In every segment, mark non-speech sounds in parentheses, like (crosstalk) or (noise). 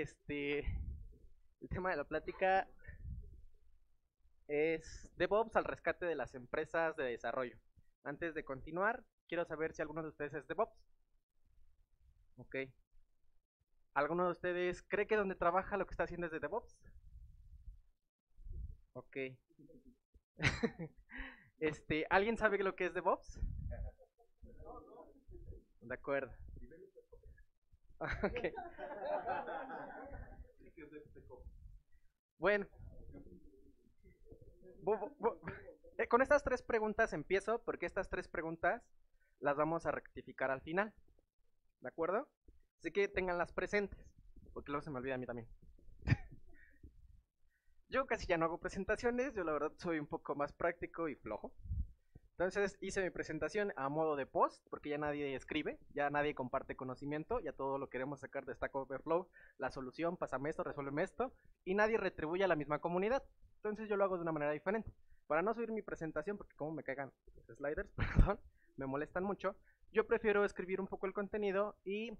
este, el tema de la plática es DevOps al rescate de las empresas de desarrollo. Antes de continuar, quiero saber si alguno de ustedes es DevOps. Ok. ¿Alguno de ustedes cree que donde trabaja lo que está haciendo es de DevOps? Ok. (laughs) este, ¿Alguien sabe lo que es DevOps? De acuerdo. Okay. Bueno. Eh, con estas tres preguntas empiezo porque estas tres preguntas las vamos a rectificar al final. ¿De acuerdo? Así que tenganlas presentes, porque luego se me olvida a mí también. (laughs) yo casi ya no hago presentaciones, yo la verdad soy un poco más práctico y flojo. Entonces hice mi presentación a modo de post, porque ya nadie escribe, ya nadie comparte conocimiento, ya todo lo queremos sacar de Stack Overflow, la solución, pásame esto, resuélveme esto, y nadie retribuye a la misma comunidad. Entonces yo lo hago de una manera diferente. Para no subir mi presentación, porque como me caigan los sliders, (laughs) perdón, me molestan mucho, yo prefiero escribir un poco el contenido y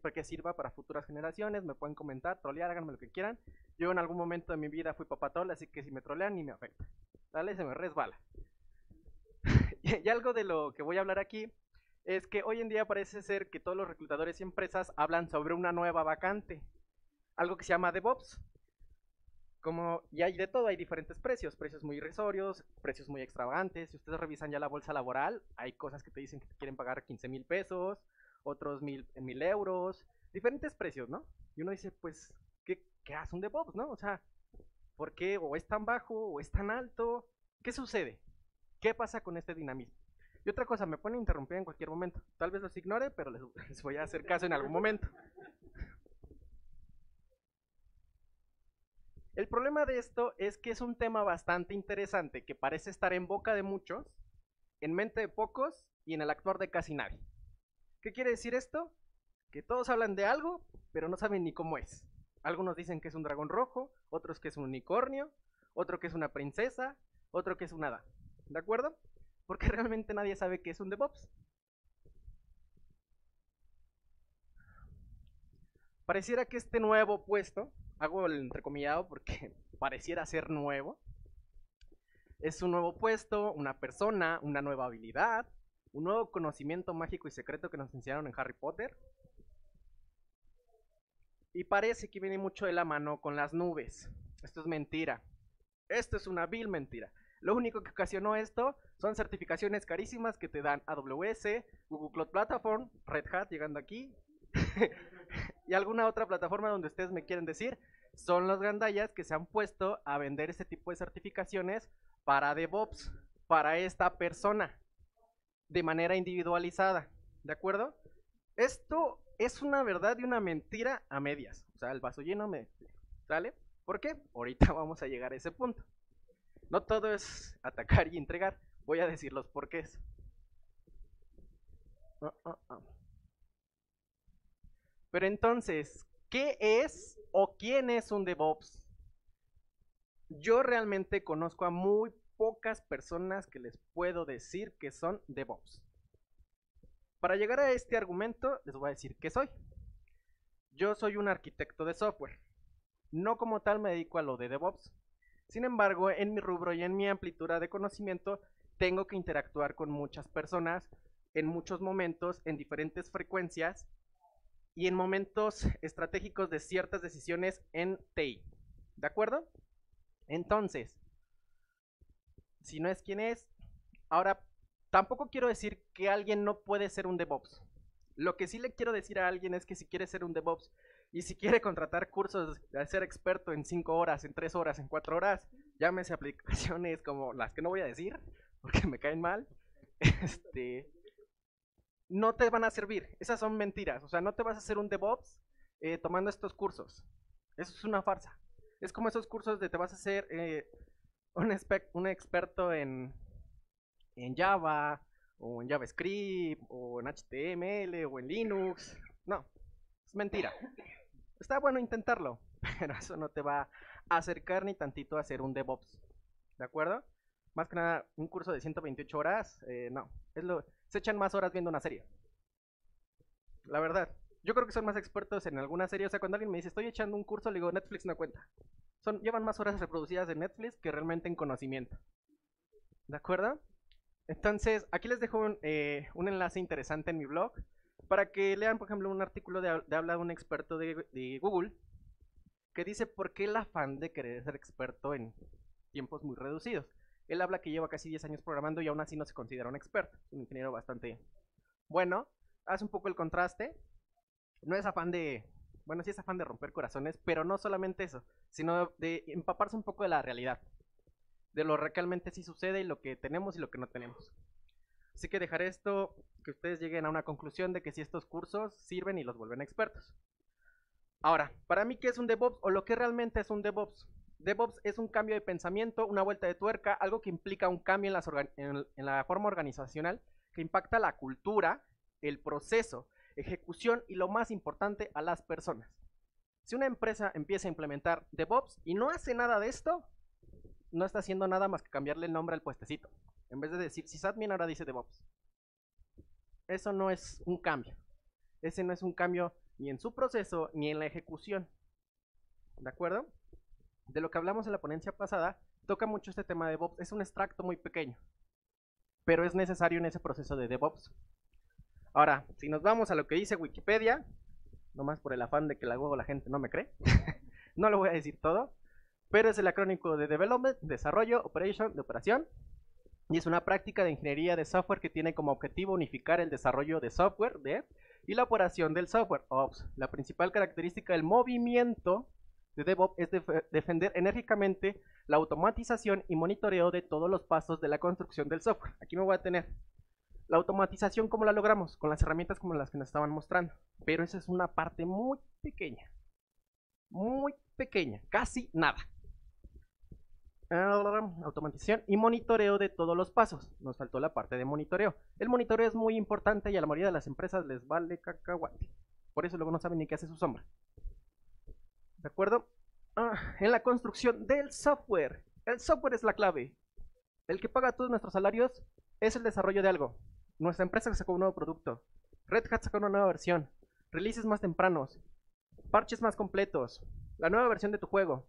para que sirva para futuras generaciones, me pueden comentar, trolear, háganme lo que quieran. Yo en algún momento de mi vida fui papatol, así que si me trolean ni me afecta. ¿Vale? Se me resbala. (laughs) y algo de lo que voy a hablar aquí es que hoy en día parece ser que todos los reclutadores y empresas hablan sobre una nueva vacante, algo que se llama DevOps. Como ya hay de todo, hay diferentes precios, precios muy irrisorios, precios muy extravagantes. Si ustedes revisan ya la bolsa laboral, hay cosas que te dicen que te quieren pagar 15 mil pesos, otros mil, mil euros, diferentes precios, ¿no? Y uno dice, pues, ¿qué, ¿qué hace un DevOps, no? O sea, ¿por qué o es tan bajo o es tan alto? ¿Qué sucede? ¿Qué pasa con este dinamismo? Y otra cosa, me a interrumpir en cualquier momento. Tal vez los ignore, pero (laughs) les, voy a hacer caso en algún momento. El problema de esto es que es un tema bastante interesante que parece estar en boca de muchos, en mente de pocos y en el actuar de casi nadie. ¿Qué quiere decir esto? Que todos hablan de algo, pero no saben ni cómo es. Algunos dicen que es un dragón rojo, otros que es un unicornio, otro que es una princesa, otro que es un hada. ¿De acuerdo? Porque (laughs) realmente nadie sabe qué es un DevOps. Pareciera que este nuevo puesto, hago el entrecomillado porque (laughs) pareciera ser nuevo, es un nuevo puesto, una persona, una nueva habilidad, un nuevo conocimiento mágico y secreto que nos enseñaron en Harry Potter. Y parece que viene mucho de la mano con las nubes. Esto es mentira. Esto es una vil mentira. Lo único que ocasionó esto son certificaciones carísimas que te dan AWS, Google Cloud Platform, Red Hat llegando aquí, (laughs) y alguna otra plataforma donde ustedes me quieren decir, son los gandallas que se han puesto a vender este tipo de certificaciones para DevOps, para esta persona, de manera individualizada, ¿de acuerdo? Esto es una verdad y una mentira a medias, o sea, el vaso lleno me... ¿Sale? ¿Por qué? Ahorita (laughs) vamos a llegar a ese punto. No todo es atacar y entregar. Voy a decir los porqués. Ah, ah, ah. Pero entonces, ¿qué es o quién es un DevOps? Yo realmente conozco a muy pocas personas que les puedo decir que son DevOps. Para llegar a este argumento, les voy a decir qué soy. Yo soy un arquitecto de software. No como tal me dedico a lo de DevOps. Sin embargo, en mi rubro y en mi amplitud de conocimiento, tengo que interactuar con muchas personas en muchos momentos, en diferentes frecuencias y en momentos estratégicos de ciertas decisiones en TI. ¿De acuerdo? Entonces, si no es quien es, ahora tampoco quiero decir que alguien no puede ser un DevOps. Lo que sí le quiero decir a alguien es que si quiere ser un DevOps, y si quiere contratar cursos de ser experto en 5 horas, en 3 horas, en 4 horas, llámese aplicaciones (laughs) como las que no voy a decir, porque me caen mal, (laughs) este, no te van a servir. Esas son mentiras. O sea, no te vas a hacer un DevOps eh, tomando estos cursos. Eso es una farsa. Es como esos cursos de te vas a hacer eh, un, un, experto en, en Java, o en JavaScript, o en HTML, o en Linux. No, es mentira. Está bueno intentarlo, (laughs) pero eso no te va a acercar ni tantito a ser un DevOps. ¿De acuerdo? Más que nada, un curso de 128 horas, eh, no. Lo, se echan más horas viendo una serie. La verdad. yo creo que son más expertos en alguna serie. O sea, cuando alguien me dice, estoy echando un curso, le digo, Netflix no cuenta. Son, llevan más horas reproducidas en Netflix que realmente en conocimiento. ¿De acuerdo? Entonces, aquí les dejo un, eh, un enlace interesante en mi blog para que lean, por ejemplo, un artículo de, habla de un experto de, de Google que dice por qué el afán de querer ser experto en tiempos muy reducidos. Él habla que lleva casi 10 años programando y aún así no se considera un experto. Un ingeniero bastante bueno. Hace un poco el contraste. No es afán de... Bueno, sí es afán de romper corazones, pero no solamente eso, sino de empaparse un poco de la realidad. De lo que realmente sí sucede y lo que tenemos y lo que no tenemos. Así que dejaré esto, que ustedes lleguen a una conclusión de que si estos cursos sirven y los vuelven expertos. Ahora, para mí, ¿qué es un DevOps o lo que realmente es un DevOps? DevOps es un cambio de pensamiento, una vuelta de tuerca, algo que implica un cambio en, la forma organizacional, que impacta la cultura, el proceso, ejecución y lo más importante, a las personas. Si una empresa empieza a implementar DevOps y no hace nada de esto, no está haciendo nada más que cambiarle el nombre al puestecito. En vez de decir sysadmin, ahora dice DevOps. Eso no es un cambio. Ese no es un cambio ni en su proceso ni en la ejecución. ¿De acuerdo? De lo que hablamos en la ponencia pasada, toca mucho este tema de DevOps. Es un extracto muy pequeño, pero es necesario en ese proceso de DevOps. Ahora, si nos vamos a lo que dice Wikipedia, nomás por el afán de que la la gente no me cree, (laughs) no lo voy a decir todo, pero es el acrónico de Development, Desarrollo, Operation, de Operación, y es una práctica de ingeniería de software que tiene como objetivo unificar el desarrollo de software de y la operación del software, Ops. La principal característica del movimiento de DevOps es defender enérgicamente la automatización y monitoreo de todos los pasos de la construcción del software. Aquí me voy a tener. La automatización, ¿cómo la logramos? Con las herramientas como las que nos estaban mostrando. Pero esa es una parte muy pequeña. Muy pequeña. Casi nada. Automatización y monitoreo de todos los pasos. Nos faltó la parte de monitoreo. El monitoreo es muy importante y a la mayoría de las empresas les vale cacahuate. Por eso luego no saben ni qué hace su sombra. ¿De acuerdo? Ah, en la construcción del software. El software es la clave. El que paga todos nuestros salarios es el desarrollo de algo. Nuestra empresa sacó un nuevo producto. Red Hat sacó una nueva versión. Releases más tempranos. Parches más completos. La nueva versión de tu juego.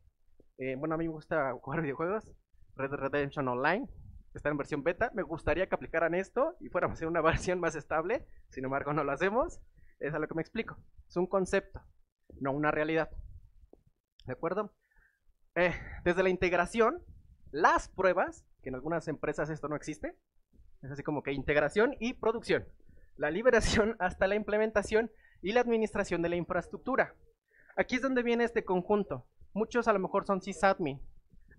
Eh, bueno, a mí me gusta (laughs) jugar videojuegos. Red Redemption Online. Está en versión beta. Me gustaría que aplicaran esto y fuéramos en una (laughs) versión más estable. Sin embargo, no lo hacemos. Es a lo que me explico. Es un concepto, no una realidad. ¿De acuerdo? Eh, desde la integración, las pruebas, que en algunas empresas esto no existe. Es así como que integración y producción. La liberación (laughs) hasta la implementación y la administración de la infraestructura. Aquí es donde viene este conjunto. Muchos a lo mejor son sysadmin.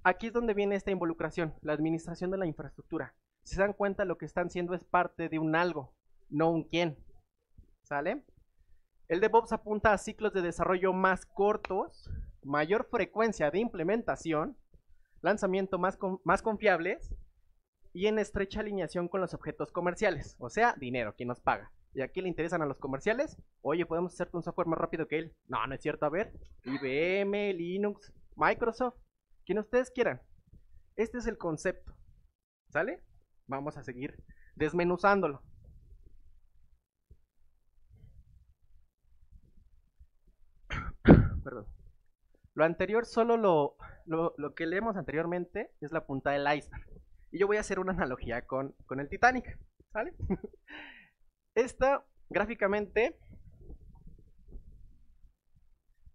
Aquí es donde viene esta involucración, la administración de la infraestructura. Si se dan cuenta, lo que están siendo es parte de un algo, no un quién. ¿Sale? El DevOps apunta a ciclos de desarrollo más cortos, mayor frecuencia de implementación, lanzamiento más, más confiables y en estrecha alineación con los objetos comerciales, o sea, dinero, quien nos paga. ¿Y aquí le interesan a los comerciales? Oye, ¿podemos hacerte un software más rápido que él? No, no es cierto. A ver, IBM, Linux, Microsoft, quien ustedes quieran. Este es el concepto. ¿Sale? Vamos a seguir desmenuzándolo. (coughs) Perdón. Lo anterior, solo lo, lo, que leemos anteriormente es la punta del iceberg. Y yo voy a hacer una analogía con, con el Titanic. ¿Sale? (laughs) Esta, gráficamente,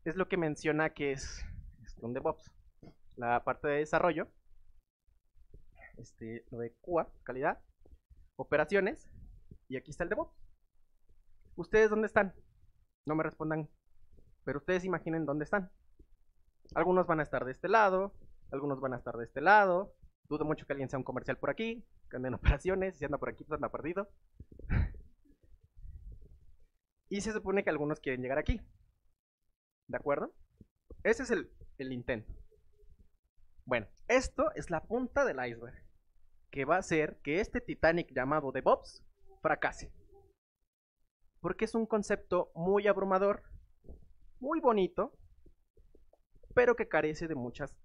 es lo que menciona que es, un DevOps. La parte de desarrollo, este, lo de QA, calidad, operaciones, y aquí está el DevOps. ¿Ustedes dónde están? No me respondan, pero ustedes imaginen dónde están. Algunos van a estar de este lado, algunos van a estar de este lado. Dudo mucho que alguien sea un comercial por aquí, que ande en operaciones, si anda por aquí, pues anda perdido. Y se supone que algunos quieren llegar aquí. ¿De acuerdo? Ese es el, intento. Bueno, esto es la punta del iceberg. Que va a hacer que este Titanic llamado DevOps fracase. Porque es un concepto muy abrumador, muy bonito, pero que carece de muchas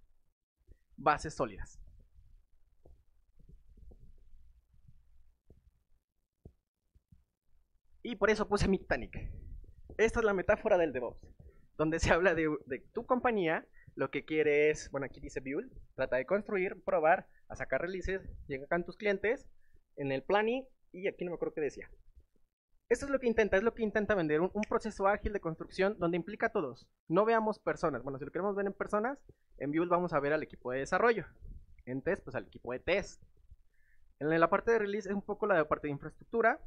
bases sólidas. Y por eso puse mi Titanic. Esta es la metáfora del DevOps, donde se habla de, de tu compañía, lo que quiere es, bueno, aquí dice build, trata de construir, probar, a sacar releases, llegan tus clientes, en el planning, y aquí no me acuerdo qué decía. Esto es lo que intenta, es lo que intenta vender, un, un, proceso ágil de construcción donde implica a todos. No veamos personas. Bueno, si lo queremos ver en personas, en Build vamos a ver al equipo de desarrollo. En Test, pues al equipo de Test. En la parte de release es un poco la parte de infraestructura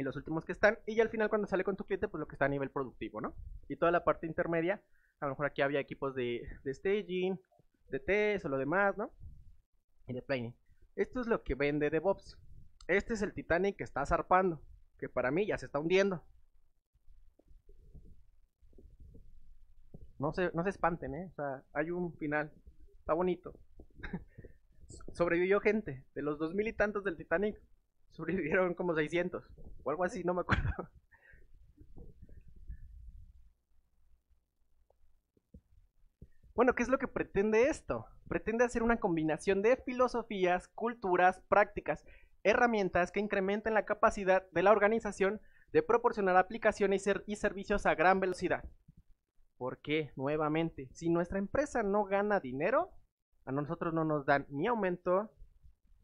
y los últimos que están. Y ya al final cuando sale con tu cliente, pues lo que está a nivel productivo, ¿no? Y toda la parte intermedia, a lo mejor aquí había equipos de, staging, de test o lo demás, ¿no? Y de planning. Esto es lo que vende DevOps. Este es el Titanic que está zarpando que para mí ya se está hundiendo. No se, no se espanten, ¿eh? O sea, hay un final. Está bonito. (laughs) Sobrevivió gente. De los dos mil y tantos del Titanic, sobrevivieron como 600. O algo así, no me acuerdo. Bueno, ¿qué es lo que pretende esto? Pretende hacer una combinación de filosofías, culturas, prácticas herramientas que incrementen la capacidad de la organización de proporcionar aplicaciones y, servicios a gran velocidad. ¿Por qué? Nuevamente, si nuestra empresa no gana dinero, a nosotros no nos dan ni aumento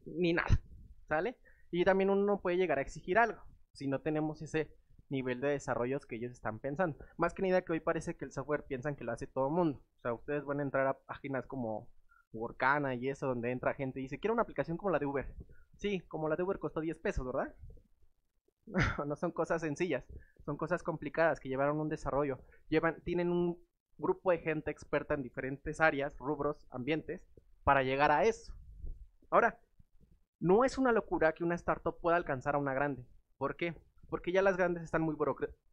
ni nada, ¿sale? Y también uno puede llegar a exigir algo si no tenemos ese nivel de desarrollos que ellos están pensando. Más que nada que hoy parece que el software piensan que lo hace todo el mundo. O sea, ustedes van a entrar a páginas como Workana y eso, donde entra gente y dice, quiero una aplicación como la de Uber. Sí, como la de Uber costó 10 pesos, ¿verdad? (laughs) No, son cosas sencillas, son cosas complicadas que llevaron un desarrollo. Llevan, tienen un grupo de gente experta en diferentes áreas, rubros, ambientes, para llegar a eso. Ahora, no es una locura que una startup pueda alcanzar a una grande. ¿Por qué? Porque ya las grandes están muy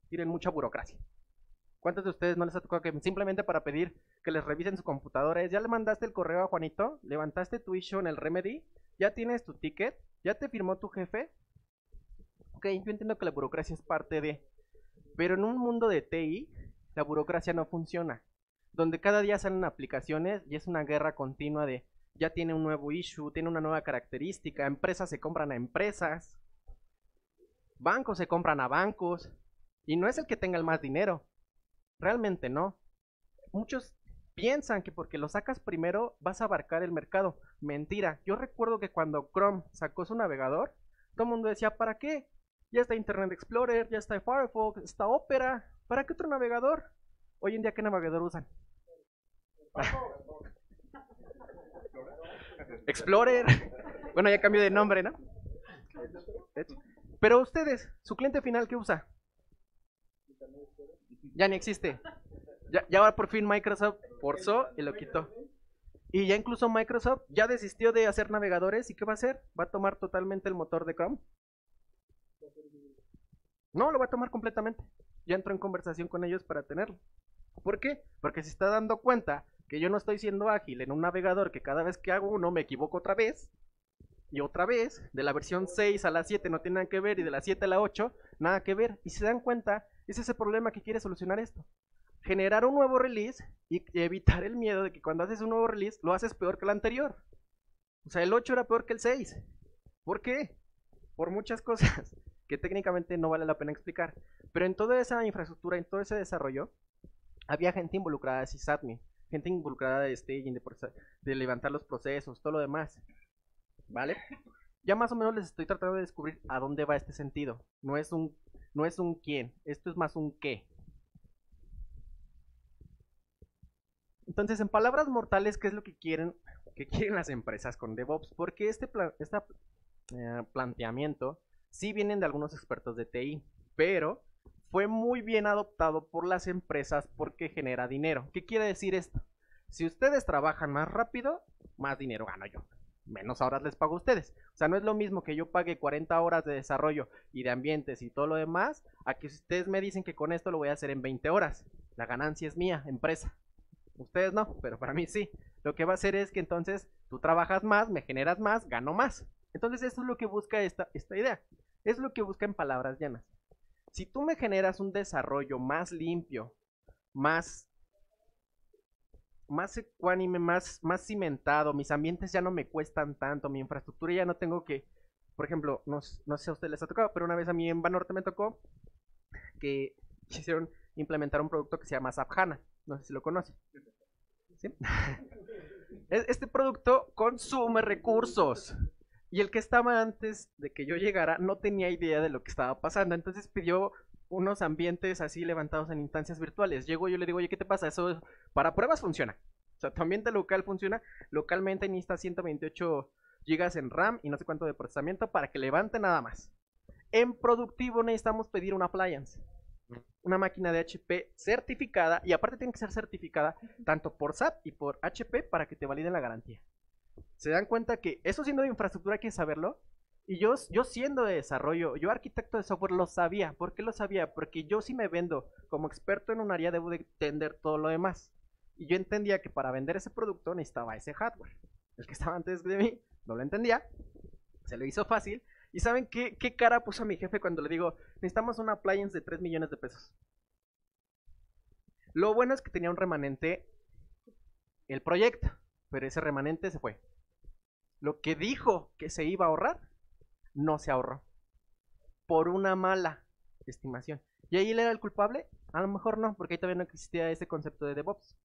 tienen mucha burocracia. ¿Cuántos de ustedes no les ha tocado que simplemente para pedir que les revisen su computadora es, ya le mandaste el correo a Juanito, levantaste tu issue en el Remedy, ya tienes tu ticket, ya te firmó tu jefe? Ok, yo entiendo que la burocracia es parte de... Pero en un mundo de TI, la burocracia no funciona. Donde cada día salen aplicaciones y es una guerra continua de ya tiene un nuevo issue, tiene una nueva característica, empresas se compran a empresas, bancos se compran a bancos, y no es el que tenga el más dinero, Realmente no. Muchos piensan que porque lo sacas primero vas a abarcar el mercado. Mentira. Yo recuerdo que cuando Chrome sacó su navegador, todo el mundo decía, ¿para qué? Ya está Internet Explorer, ya está Firefox, está Opera. ¿Para qué otro navegador? Hoy en día, ¿qué navegador usan? Explorer. Bueno, ya cambió de nombre, ¿no? Pero ustedes, su cliente final, ¿qué usa? ya ni existe. Ya, ya por fin Microsoft forzó y lo quitó. Y ya incluso Microsoft ya desistió de hacer navegadores. ¿Y qué va a hacer? ¿Va a tomar totalmente el motor de Chrome? No, lo va a tomar completamente. Ya entró en conversación con ellos para tenerlo. ¿Por qué? Porque se está dando cuenta que yo no estoy siendo ágil en un navegador que cada vez que hago uno me equivoco otra vez. Y otra vez, de la versión 6 a la 7 no tiene nada que ver y de la 7 a la 8 nada que ver. Y se dan cuenta es ese problema que quiere solucionar esto. Generar un nuevo release y evitar el miedo de que cuando haces un nuevo release lo haces peor que el anterior. O sea, el 8 era peor que el 6. ¿Por qué? Por muchas cosas (laughs) que técnicamente no vale la pena explicar. Pero en toda esa infraestructura, en todo ese desarrollo, había gente involucrada sysadmin, gente involucrada de staging, de, de levantar los procesos, todo lo demás. ¿Vale? Ya más o menos les estoy tratando de descubrir a dónde va este sentido. No es un no es un quién, esto es más un qué. Entonces, en palabras mortales, ¿qué es lo que quieren, que quieren las empresas con DevOps? Porque este, este planteamiento sí vienen de algunos expertos de TI, pero fue muy bien adoptado por las empresas porque genera dinero. ¿Qué quiere decir esto? Si ustedes trabajan más rápido, más dinero gano yo menos horas les pago a ustedes. O sea, no es lo mismo que yo pague 40 horas de desarrollo y de ambientes y todo lo demás, a que ustedes me dicen que con esto lo voy a hacer en 20 horas. La ganancia es mía, empresa. Ustedes no, pero para mí sí. Lo que va a hacer es que entonces tú trabajas más, me generas más, gano más. Entonces eso es lo que busca esta, esta idea. Es lo que busca en palabras llanas. Si tú me generas un desarrollo más limpio, más más ecuánime, más, más cimentado, mis ambientes ya no me cuestan tanto, mi infraestructura ya no tengo que, por ejemplo, no, no sé si a ustedes les ha tocado, pero una vez a mí en Banorte me tocó que quisieron implementar un producto que se llama SAP HANA. No sé si lo conocen. (laughs) Este producto consume recursos. Y el que estaba antes de que yo llegara no tenía idea de lo que estaba pasando. Entonces pidió unos ambientes así levantados en instancias virtuales. Llego yo le digo, oye, ¿qué te pasa? Eso para pruebas funciona. O sea, tu ambiente local funciona. Localmente necesita 128 GB en RAM y no sé cuánto de procesamiento para que levante nada más. En productivo necesitamos pedir una appliance. Una máquina de HP certificada y aparte tiene que ser certificada tanto por SAP y por HP para que te validen la garantía. ¿Se dan cuenta que eso siendo de infraestructura hay que saberlo? Y yo, yo siendo de desarrollo, yo arquitecto de software lo sabía. ¿Por qué lo sabía? Porque yo si me vendo como experto en un área debo de entender todo lo demás. Y yo entendía que para vender ese producto necesitaba ese hardware. El que estaba antes de mí no lo entendía. Se lo hizo fácil. ¿Y saben qué, qué cara puso mi jefe cuando le digo, necesitamos una appliance de 3 millones de pesos? Lo bueno es que tenía un remanente el proyecto, pero ese remanente se fue. Lo que dijo que se iba a ahorrar, no se ahorró. Por una mala estimación. ¿Y ahí él era el culpable? A lo mejor no, porque ahí todavía no existía ese concepto de DevOps.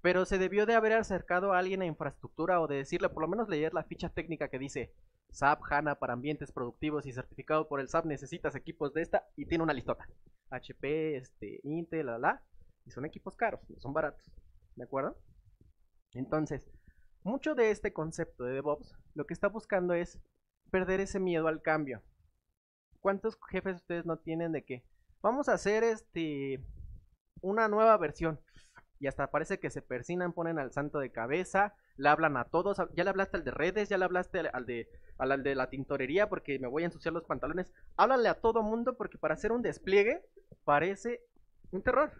Pero se debió de haber acercado a alguien a infraestructura o de decirle, por lo menos leer la ficha técnica que dice SAP HANA para ambientes productivos y certificado por el SAP necesitas equipos de esta y tiene una listota. HP, este, Intel, la, la. Y son equipos caros, son baratos. ¿De acuerdo? Entonces, mucho de este concepto de DevOps lo que está buscando es perder ese miedo al cambio. ¿Cuántos jefes ustedes no tienen de que vamos a hacer este una nueva versión? Y hasta parece que se persinan, ponen al santo de cabeza, le hablan a todos, ya le hablaste al de redes, ya le hablaste al de, al de la tintorería porque me voy a ensuciar los pantalones. Háblale a todo mundo porque para hacer un despliegue parece un terror.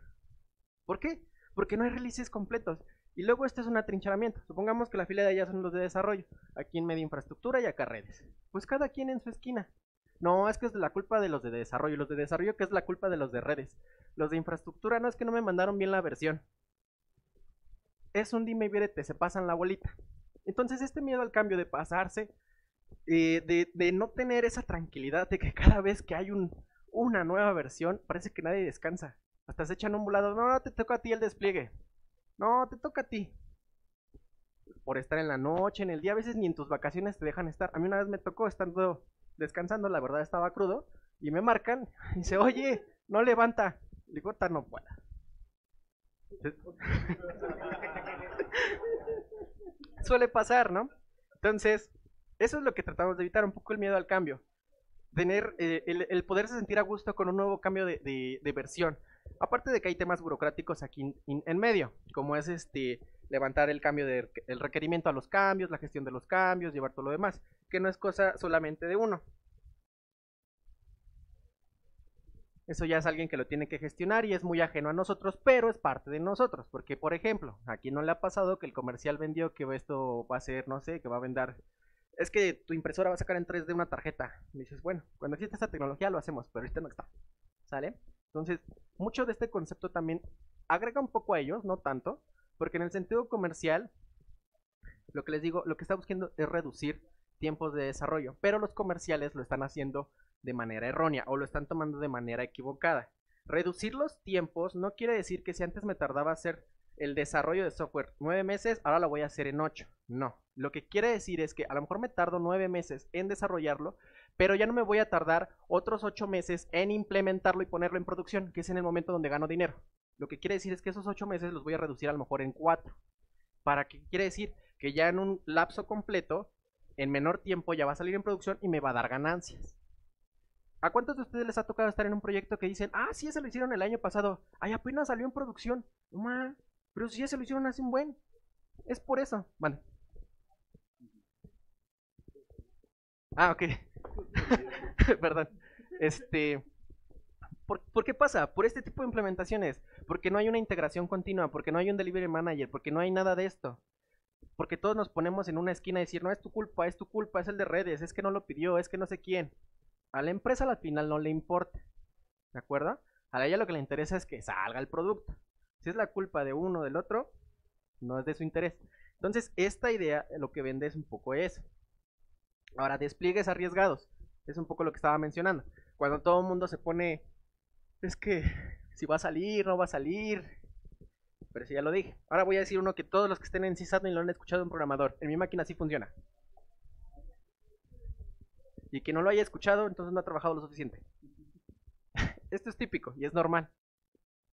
¿Por qué? Porque no hay releases completos. Y luego este es un atrincheramiento. Supongamos que la fila de allá son los de desarrollo. Aquí en medio infraestructura y acá redes. Pues cada quien en su esquina. No, es que es la culpa de los de desarrollo. Los de desarrollo que es la culpa de los de redes. Los de infraestructura no es que no me mandaron bien la versión. Es un dime y se pasan la bolita. Entonces este miedo al cambio de pasarse, eh, de, de, no tener esa tranquilidad de que cada vez que hay un, una nueva versión, parece que nadie descansa. Hasta se echan un volado, no, no, te toca a ti el despliegue. No, te toca a ti. Por estar en la noche, en el día, a veces ni en tus vacaciones te dejan estar. A mí una vez me tocó estando descansando, la verdad estaba crudo, y me marcan, y (laughs) dice, oye, no levanta. Digo, no pueda. (laughs) Suele pasar, ¿no? Entonces, eso es lo que tratamos de evitar, un poco el miedo al cambio. Tener eh, el, poderse sentir a gusto con un nuevo cambio de versión. Aparte de que hay temas burocráticos aquí en medio, como es este levantar el cambio de el requerimiento a los cambios, la gestión de los cambios, llevar todo lo demás, que no es cosa solamente de uno. Eso ya es alguien que lo tiene que gestionar y es muy ajeno a nosotros, pero es parte de nosotros. Porque, por ejemplo, aquí no le ha pasado que el comercial vendió que esto va a ser, no sé, que va a vender. Es que tu impresora va a sacar en 3D una tarjeta. Dices, bueno, cuando existe esta tecnología lo hacemos, pero ahorita no está. ¿Sale? Entonces, mucho de este concepto también agrega un poco a ellos, no tanto, porque en el sentido comercial, lo que les digo, lo que está buscando es reducir tiempos de desarrollo, pero los comerciales lo están haciendo de manera errónea o lo están tomando de manera equivocada. Reducir los tiempos no quiere decir que si antes me tardaba hacer el desarrollo de software nueve meses, ahora lo voy a hacer en ocho. No. Lo que quiere decir es que a lo mejor me tardo nueve meses en desarrollarlo, pero ya no me voy a tardar otros ocho meses en implementarlo y ponerlo en producción, que es en el momento donde gano dinero. Lo que quiere decir es que esos ocho meses los voy a reducir a lo mejor en cuatro. ¿Para qué quiere decir? Que ya en un lapso completo, en menor tiempo, ya va a salir en producción y me va a dar ganancias. ¿A cuántos de ustedes les ha tocado estar en un proyecto que dicen, ah, sí, ese lo hicieron el año pasado, ay, apenas salió en producción? No, pero ya se lo hicieron hace un buen. Es por eso. Bueno. Ah, ok. (laughs) Perdón. Este. ¿por, qué pasa? Por este tipo de implementaciones. Porque no hay una integración continua, porque no hay un delivery manager, porque no hay nada de esto. Porque todos nos ponemos en una esquina a decir, no es tu culpa, es tu culpa, es el de redes, es que no lo pidió, es que no sé quién. A la empresa al final no le importa. ¿De acuerdo? A ella lo que le interesa es que salga el producto. Si es la culpa de uno o del otro, no es de su interés. Entonces, esta idea lo que vende es un poco eso. Ahora, despliegues arriesgados. Es un poco lo que estaba mencionando. Cuando todo el mundo se pone, es que si va a salir, no va a salir. Pero sí, ya lo dije. Ahora voy a decir uno que todos los que estén en sysadmin lo han escuchado en programador. En mi máquina sí funciona. Y que no lo haya escuchado, entonces no ha trabajado lo suficiente. (laughs) Esto es típico y es normal.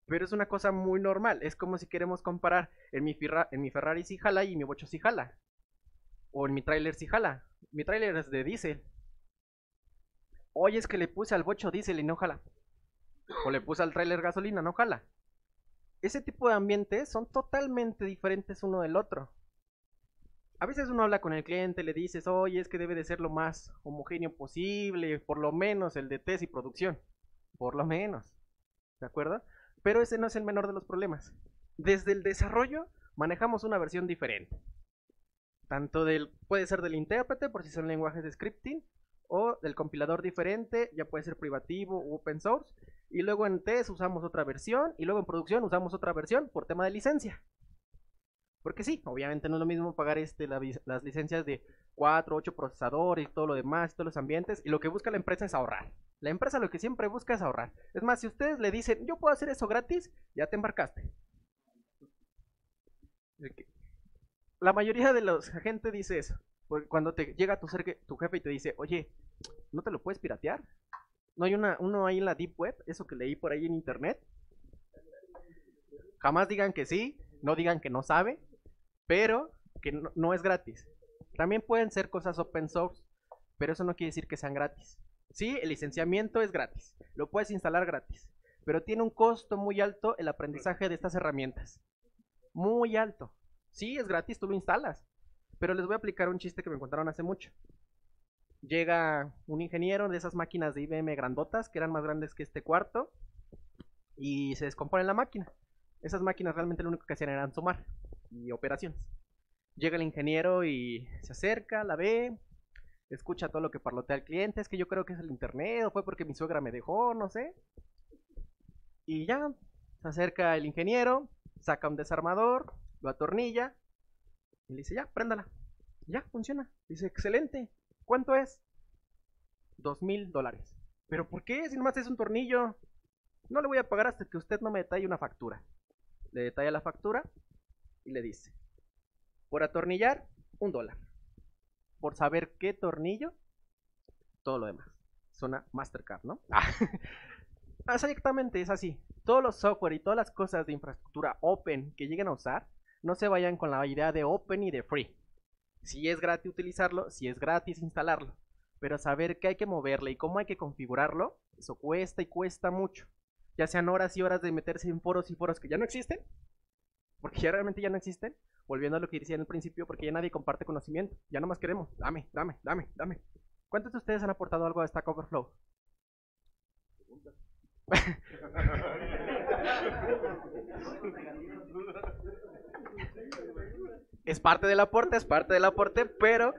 Pero es una cosa muy normal. Es como si queremos comparar en mi, en mi Ferrari si jala y mi bocho si jala. O en mi trailer si jala. Mi trailer es de diésel. Oye, es que le puse al bocho diésel y no jala. O le puse al trailer gasolina, no jala. Ese tipo de ambientes son totalmente diferentes uno del otro. A veces uno habla con el cliente, le dices, oye, es que debe de ser lo más homogéneo posible, por lo menos el de test y producción. Por lo menos. ¿De acuerdo? Pero ese no es el menor de los problemas. Desde el desarrollo manejamos una versión diferente. Tanto del, puede ser del intérprete, por si son lenguajes de scripting, o del compilador diferente, ya puede ser privativo o open source. Y luego en test usamos otra versión, y luego en producción usamos otra versión por tema de licencia. Porque sí, obviamente no es lo mismo pagar este, las licencias de 4, 8 procesadores y todo lo demás, todos los ambientes, y lo que busca la empresa es ahorrar. La empresa lo que siempre busca es ahorrar. Es más, si ustedes le dicen, yo puedo hacer eso gratis, ya te embarcaste. La mayoría de los gente dice eso. Cuando te llega tu, tu jefe y te dice, oye, ¿no te lo puedes piratear? ¿No hay una, uno ahí en la Deep Web? Eso que leí por ahí en internet. Jamás digan que sí, no digan que no sabe, pero que no, no es gratis. También pueden ser cosas open source, pero eso no quiere decir que sean gratis. Sí, el licenciamiento es gratis, lo puedes instalar gratis, pero tiene un costo muy alto el aprendizaje de estas herramientas. Muy alto. Sí, es gratis, tú lo instalas, pero les voy a aplicar un chiste que me encontraron hace mucho. Llega un ingeniero de esas máquinas de IBM grandotas, que eran más grandes que este cuarto, y se descompone la máquina. Esas máquinas realmente lo único que hacían eran sumar y operaciones. Llega el ingeniero y se acerca, la ve, escucha todo lo que parlotea el cliente, es que yo creo que es el internet, o fue porque mi suegra me dejó, no sé. Y ya, se acerca el ingeniero, saca un desarmador, lo atornilla, y le dice, ya, préndala. Ya, funciona. Dice, excelente. ¿Cuánto es? Dos mil dólares. ¿Pero por qué? Si nomás es un tornillo. No le voy a pagar hasta que usted no me detalle una factura. Le detalla la factura y le dice, por atornillar, un dólar por saber qué tornillo, todo lo demás. Suena Mastercard, ¿no? (laughs) Ah. Exactamente, es así. Todos los software y todas las cosas de infraestructura open que lleguen a usar, no se vayan con la idea de open y de free. Si es gratis utilizarlo, si es gratis instalarlo. Pero saber qué hay que moverle y cómo hay que configurarlo, eso cuesta y cuesta mucho. Ya sean horas y horas de meterse en foros y foros que ya no existen, porque ya realmente ya no existen, volviendo a lo que decía en el principio, porque ya nadie comparte conocimiento. Ya no más queremos. Dame, dame, dame, dame. ¿Cuántos de ustedes han aportado algo a Stack Overflow? (laughs) (laughs) (laughs) es parte del aporte, es parte del aporte, pero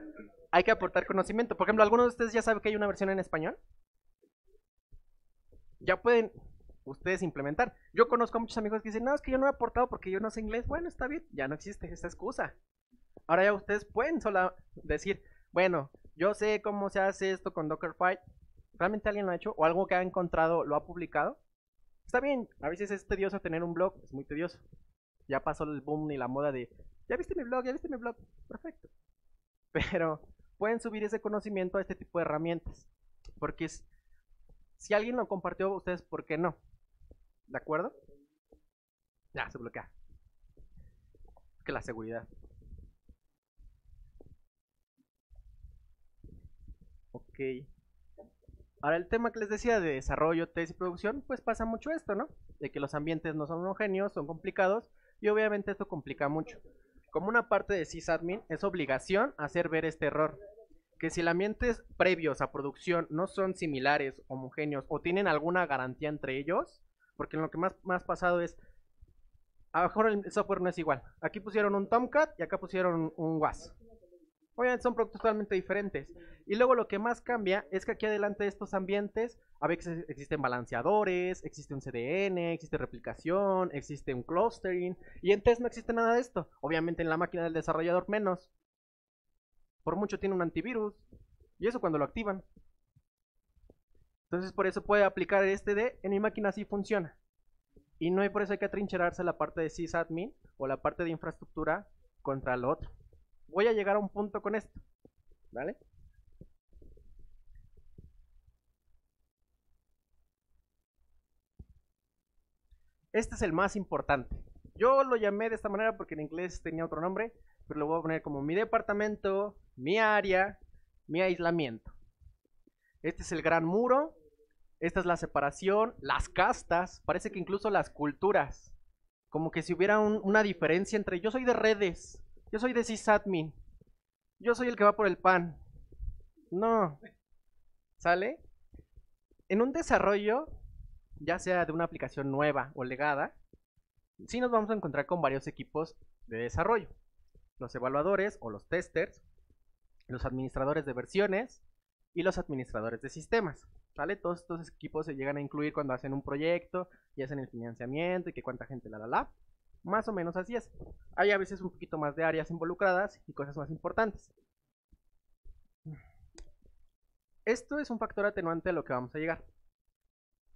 hay que aportar conocimiento. Por ejemplo, ¿algunos de ustedes ya saben que hay una versión en español? Ya pueden, ustedes implementar. Yo conozco a muchos amigos que dicen, no, es que yo no he aportado porque yo no sé inglés. Bueno, está bien, ya no existe esa excusa. Ahora ya ustedes pueden solo decir, bueno, yo sé cómo se hace esto con Dockerfile. ¿Realmente alguien lo ha hecho? ¿O algo que ha encontrado lo ha publicado? Está bien, a veces es tedioso tener un blog, es muy tedioso. Ya pasó el boom y la moda de, ya viste mi blog, ya viste mi blog. Perfecto. (laughs) Pero pueden subir ese conocimiento a este tipo de herramientas. Porque si alguien lo compartió, ustedes, ¿por qué no? ¿De acuerdo? Ya, se bloquea. Que la seguridad. Ok. Ahora el tema que les decía de desarrollo, test y producción, pues pasa mucho esto, ¿no? De que los ambientes no son homogéneos, son complicados y obviamente esto complica mucho. Como una parte de sysadmin es obligación hacer ver este error. Que si el ambiente previos a producción no son similares, homogéneos o tienen alguna garantía entre ellos, porque lo que más, más pasado es, a lo mejor el software no es igual. Aquí pusieron un Tomcat y acá pusieron un WAS. Obviamente son productos totalmente diferentes. Y luego lo que más cambia es que aquí adelante de estos ambientes a veces existen balanceadores, existe un CDN, existe replicación, existe un clustering. Y en test no existe nada de esto. Obviamente en la máquina del desarrollador menos. Por mucho tiene un antivirus. Y eso cuando lo activan. Entonces por eso puede aplicar este de en mi máquina así funciona. Y no hay por eso hay que atrincherarse la parte de sysadmin o la parte de infraestructura contra el otro. Voy a llegar a un punto con esto. ¿Vale? Este es el más importante. Yo lo llamé de esta manera porque en inglés tenía otro nombre, pero lo voy a poner como mi departamento, mi área, mi aislamiento. Este es el gran muro, esta es la separación, las castas, parece que incluso las culturas. Como que si hubiera una diferencia entre yo soy de redes, yo soy de sysadmin, yo soy el que va por el pan. No. ¿Sale? En un desarrollo ya sea de una aplicación nueva o legada, sí nos vamos a encontrar con varios equipos de desarrollo. Los evaluadores o los testers, los administradores de versiones y los administradores de sistemas. ¿Vale? Todos estos equipos se llegan a incluir cuando hacen un proyecto y hacen el financiamiento y que cuánta gente la la la. Más o menos así es. Hay a veces un poquito más de áreas involucradas y cosas más importantes. Esto es un factor atenuante a lo que vamos a llegar.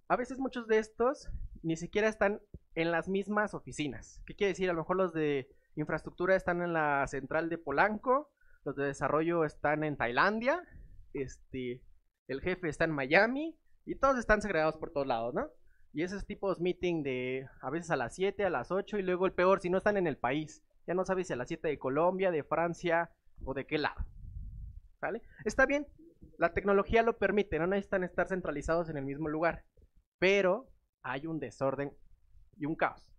A veces muchos de estos ni siquiera están en las mismas oficinas. ¿Qué quiere decir? A lo mejor los de infraestructura están en la central de Polanco, los de desarrollo están en Tailandia, este, el jefe está en Miami y todos están segregados por todos lados, ¿no? Y esos tipos meeting de a veces a las 7, a las 8 y luego el peor si no están en el país. Ya no sabes si a las 7 de Colombia, de Francia o de qué lado. ¿Vale? Está bien, la tecnología lo permite, no necesitan estar centralizados en el mismo lugar pero hay un desorden y un caos.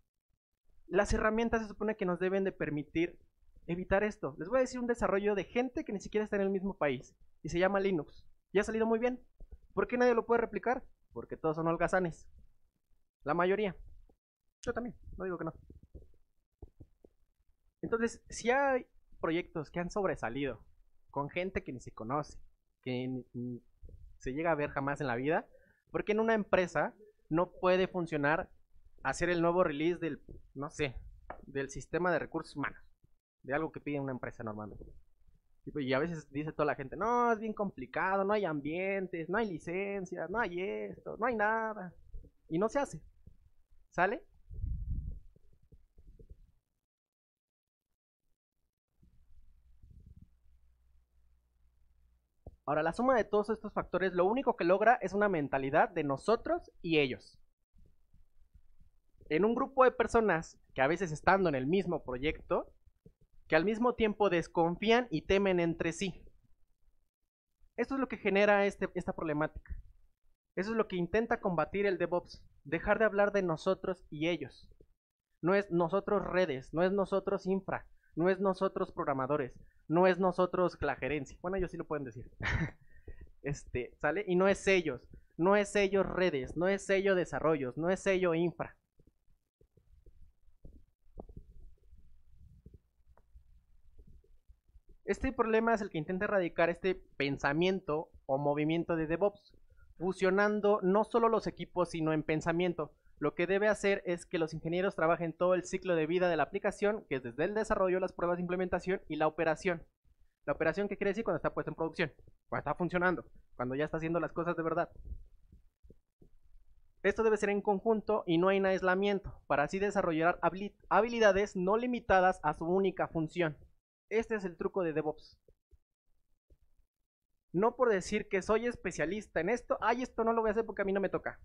Las herramientas se supone que nos deben de permitir evitar esto. Les voy a decir un desarrollo de gente que ni siquiera está en el mismo país y se llama Linux. Y ha salido muy bien. ¿Por qué nadie lo puede replicar? Porque todos son holgazanes. La mayoría. Yo también, no digo que no. Entonces, si hay proyectos que han sobresalido con gente que ni se conoce, que se llega a ver jamás en la vida, porque en una empresa no puede funcionar hacer el nuevo release del, no sé, del sistema de recursos humanos, de algo que pide una empresa normalmente. Y a veces dice toda la gente, no, es bien complicado, no hay ambientes, no hay licencias, no hay esto, no hay nada. Y no se hace. ¿Sale? Ahora, la suma de todos estos factores lo único que logra es una mentalidad de nosotros y ellos. En un grupo de personas que a veces estando en el mismo proyecto, que al mismo tiempo desconfían y temen entre sí. Esto es lo que genera este, esta problemática. Eso es lo que intenta combatir el DevOps. Dejar de hablar de nosotros y ellos. No es nosotros redes, no es nosotros infra, no es nosotros programadores, no es nosotros la gerencia. Bueno, ellos sí lo pueden decir. (laughs) este, ¿sale? Y no es ellos, no es ellos redes, no es ello desarrollos, no es ello infra. Este problema es el que intenta erradicar este pensamiento o movimiento de DevOps, fusionando no solo los equipos, sino en pensamiento. Lo que debe hacer es que los ingenieros trabajen todo el ciclo de vida de la aplicación, que es desde el desarrollo, las pruebas de implementación y la operación. La operación, ¿qué quiere decir? Cuando está puesta en producción, cuando está funcionando, cuando ya está haciendo las cosas de verdad. Esto debe ser en conjunto y no hay aislamiento, para así desarrollar habilidades no limitadas a su única función. Este es el truco de DevOps. No por decir que soy especialista en esto, ay, esto no lo voy a hacer porque a mí no me toca.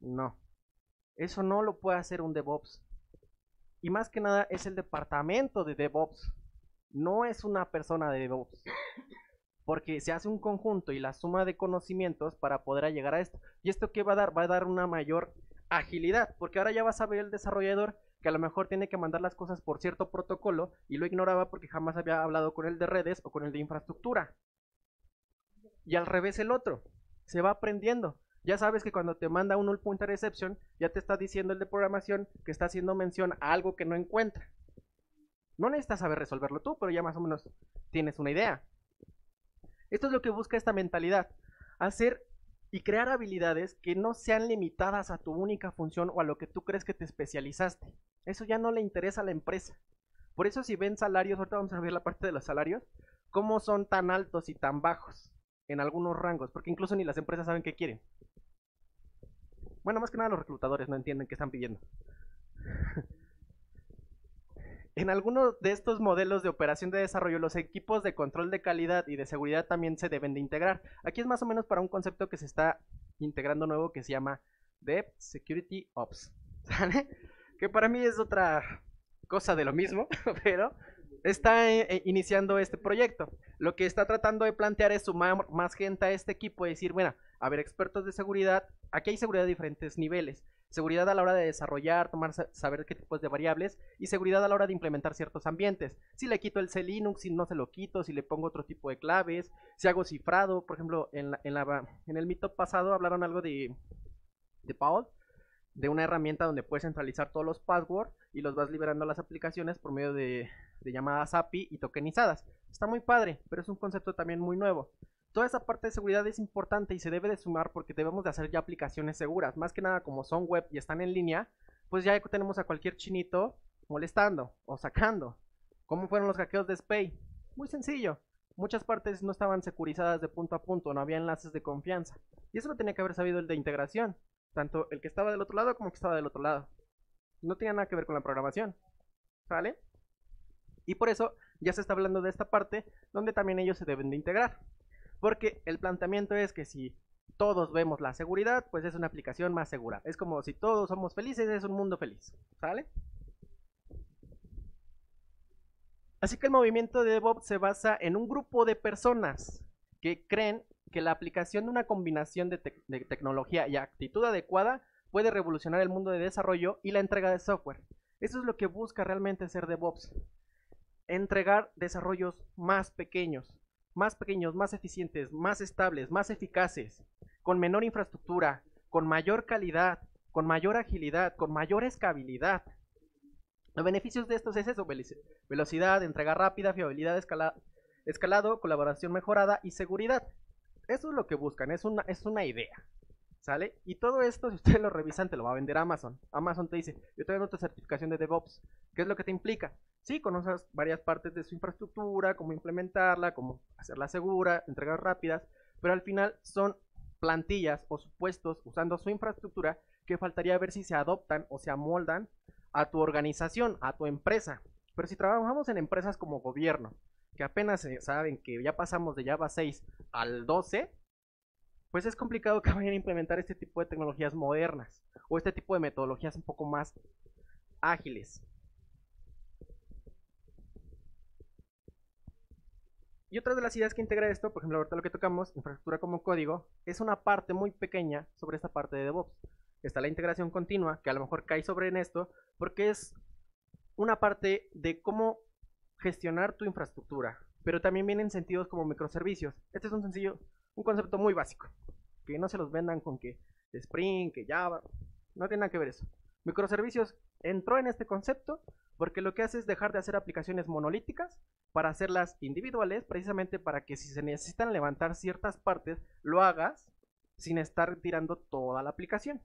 No. Eso no lo puede hacer un DevOps. Y más que nada es el departamento de DevOps. No es una persona de DevOps. Porque se hace un conjunto y la suma de conocimientos para poder llegar a esto. ¿Y esto qué va a dar? Va a dar una mayor agilidad. Porque ahora ya vas a ver el desarrollador que a lo mejor tiene que mandar las cosas por cierto protocolo y lo ignoraba porque jamás había hablado con el de redes o con el de infraestructura. Y al revés el otro. Se va aprendiendo. Ya sabes que cuando te manda un null pointer exception, ya te está diciendo el de programación que está haciendo mención a algo que no encuentra. No necesitas saber resolverlo tú, pero ya más o menos tienes una idea. Esto es lo que busca esta mentalidad. Hacer y crear habilidades que no sean limitadas a tu única función o a lo que tú crees que te especializaste. Eso ya no le interesa a la empresa. Por eso si ven salarios, ahorita vamos a ver la parte de los salarios, cómo son tan altos y tan bajos en algunos rangos, porque incluso ni las empresas saben qué quieren. Bueno, más que nada los reclutadores no entienden qué están pidiendo. (laughs) en algunos de estos modelos de operación de desarrollo, los equipos de control de calidad y de seguridad también se deben de integrar. Aquí es más o menos para un concepto que se está integrando nuevo que se llama Dev Security Ops. (laughs) Que para mí es otra cosa de lo mismo, (laughs) pero está eh, eh, iniciando este proyecto. Lo que está tratando de plantear es sumar más gente a este equipo y decir, bueno, a ver, expertos de seguridad, aquí hay seguridad de diferentes niveles. Seguridad a la hora de desarrollar, tomar, saber qué tipos de variables y seguridad a la hora de implementar ciertos ambientes. Si le quito el C Linux, si no se lo quito, si le pongo otro tipo de claves, si hago cifrado, por ejemplo, en, en, la, en el mito pasado hablaron algo de, de Paul, de una herramienta donde puedes centralizar todos los passwords y los vas liberando a las aplicaciones por medio de, llamadas API y tokenizadas. Está muy padre, pero es un concepto también muy nuevo. Toda esa parte de seguridad es importante y se debe de sumar porque debemos de hacer ya aplicaciones seguras. Más que nada como son web y están en línea, pues ya tenemos a cualquier chinito molestando o sacando. ¿Cómo fueron los hackeos de Spay? Muy sencillo. Muchas partes no estaban securizadas de punto a punto, no había enlaces de confianza. Y eso lo tenía que haber sabido el de integración. Tanto el que estaba del otro lado como el que estaba del otro lado. No tenía nada que ver con la programación. ¿Sale? Y por eso ya se está hablando de esta parte donde también ellos se deben de integrar. Porque el planteamiento es que si todos vemos la seguridad, pues es una aplicación más segura. Es como si todos somos felices, es un mundo feliz. ¿Sale? Así que el movimiento de DevOps se basa en un grupo de personas que creen que la aplicación de una combinación de, tecnología y actitud adecuada puede revolucionar el mundo de desarrollo y la entrega de software. Eso es lo que busca realmente ser DevOps entregar desarrollos más pequeños, más pequeños, más eficientes, más estables, más eficaces, con menor infraestructura, con mayor calidad, con mayor agilidad, con mayor escalabilidad. Los beneficios de estos es eso, velocidad, entrega rápida, fiabilidad, escalado, colaboración mejorada y seguridad. Eso es lo que buscan, es una, es una idea. ¿Sale? Y todo esto, si ustedes lo revisan, te lo va a vender Amazon. Amazon te dice, yo tengo otra certificación de DevOps. ¿Qué es lo que te implica? Sí, conoces varias partes de su infraestructura, cómo implementarla, cómo hacerla segura, entregar rápidas, pero al final son plantillas o supuestos usando su infraestructura que faltaría ver si se adoptan o se amoldan a tu organización, a tu empresa. Pero si trabajamos en empresas como gobierno, que apenas saben que ya pasamos de Java 6 al 12, pues es complicado que vayan a implementar este tipo de tecnologías modernas o este tipo de metodologías un poco más ágiles. Y otra de las ideas que integra esto, por ejemplo, ahorita lo que tocamos, infraestructura como código, es una parte muy pequeña sobre esta parte de DevOps. Está la integración continua, que a lo mejor cae sobre en esto, porque es una parte de cómo gestionar tu infraestructura, pero también vienen sentidos como microservicios. Este es un sencillo, un concepto muy básico. Que no se los vendan con que Spring, que Java. No tiene nada que ver eso. Microservicios entró en este concepto porque lo que hace es dejar de hacer aplicaciones monolíticas para hacerlas individuales, precisamente para que si se necesitan levantar ciertas partes, lo hagas sin estar tirando toda la aplicación.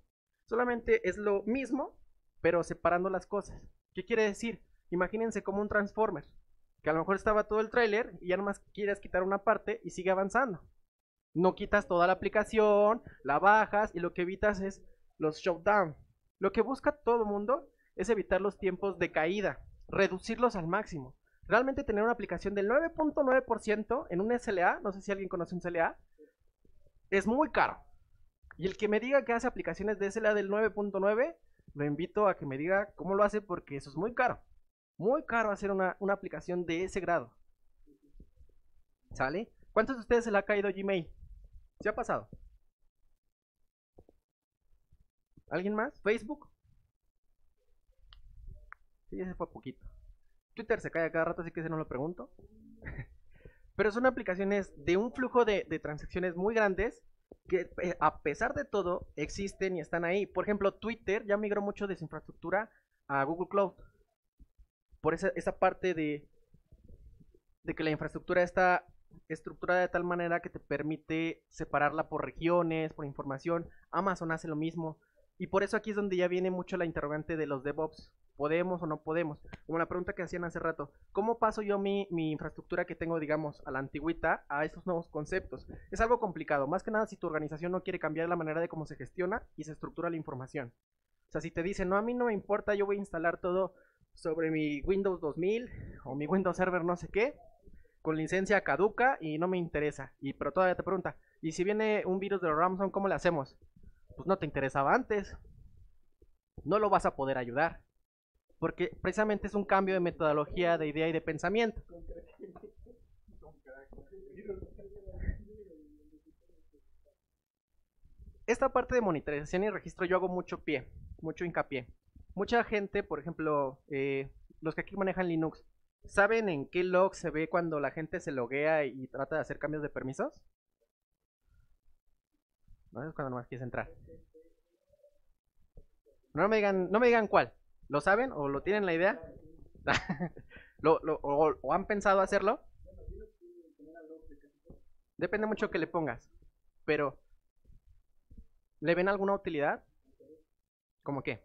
Solamente es lo mismo, pero separando las cosas. ¿Qué quiere decir? Imagínense como un Transformer, que a lo mejor estaba todo el trailer y ya nomás quieres quitar una parte y sigue avanzando. No quitas toda la aplicación, la bajas y lo que evitas es los shutdown. Lo que busca todo el mundo es evitar los tiempos de caída, reducirlos al máximo. Realmente tener una aplicación del 9.9% en un SLA, no sé si alguien conoce un SLA, es muy caro. Y el que me diga que hace aplicaciones de SLA del 9.9, lo invito a que me diga cómo lo hace porque eso es muy caro. Muy caro hacer una, una aplicación de ese grado. ¿Sale? ¿Cuántos de ustedes se le ha caído Gmail? ¿Se ha pasado? ¿Alguien más? ¿Facebook? Sí, ese fue poquito. Twitter se cae cada rato, así que ese no lo pregunto. (laughs) Pero son aplicaciones de un flujo de, transacciones muy grandes que eh, a pesar de todo existen y están ahí. Por ejemplo, Twitter ya migró mucho de su infraestructura a Google Cloud. Por esa, esa parte de, de que la infraestructura está estructurada de tal manera que te permite separarla por regiones, por información. Amazon hace lo mismo. Y por eso aquí es donde ya viene mucho la interrogante de los DevOps. ¿Podemos o no podemos? Como la pregunta que hacían hace rato, ¿cómo paso yo mi, mi infraestructura que tengo, digamos, a la antigüita a estos nuevos conceptos? Es algo complicado, más que nada si tu organización no quiere cambiar la manera de cómo se gestiona y se estructura la información. O sea, si te dicen, no, a mí no me importa, yo voy a instalar todo sobre mi Windows 2000 o mi Windows Server no sé qué, con licencia caduca y no me interesa. Y pero todavía te pregunta, ¿y si viene un virus de Ramson, cómo le hacemos? Pues no te interesaba antes. No lo vas a poder ayudar. Porque precisamente es un cambio de metodología, de idea y de pensamiento. Esta parte de monitorización y registro yo hago mucho pie, mucho hincapié. Mucha gente, por ejemplo, eh, los que aquí manejan Linux, ¿saben en qué log se ve cuando la gente se loguea y trata de hacer cambios de permisos? No es cuando nomás quieres entrar. No me digan, no me digan cuál. ¿Lo saben o lo tienen la idea? (laughs) ¿Lo, o, han pensado hacerlo? Depende mucho que le pongas. Pero, ¿le ven alguna utilidad? ¿Cómo qué?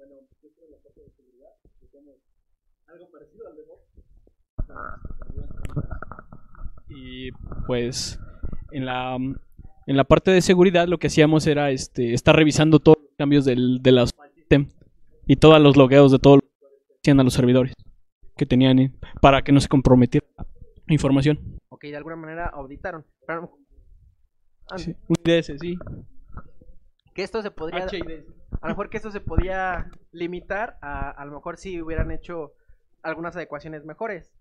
Bueno, dentro de la parte de seguridad, algo parecido al DevOps. Y pues en la en la parte de seguridad lo que hacíamos era este estar revisando todos los cambios del, de las y todos los logueos de todo lo que hacían a los servidores que tenían para que no se comprometiera la información. Ok, de alguna manera auditaron. Pero... Sí, un IDS, sí. Que esto se podría a lo mejor que eso se podía limitar a a lo mejor si hubieran hecho algunas adecuaciones mejores.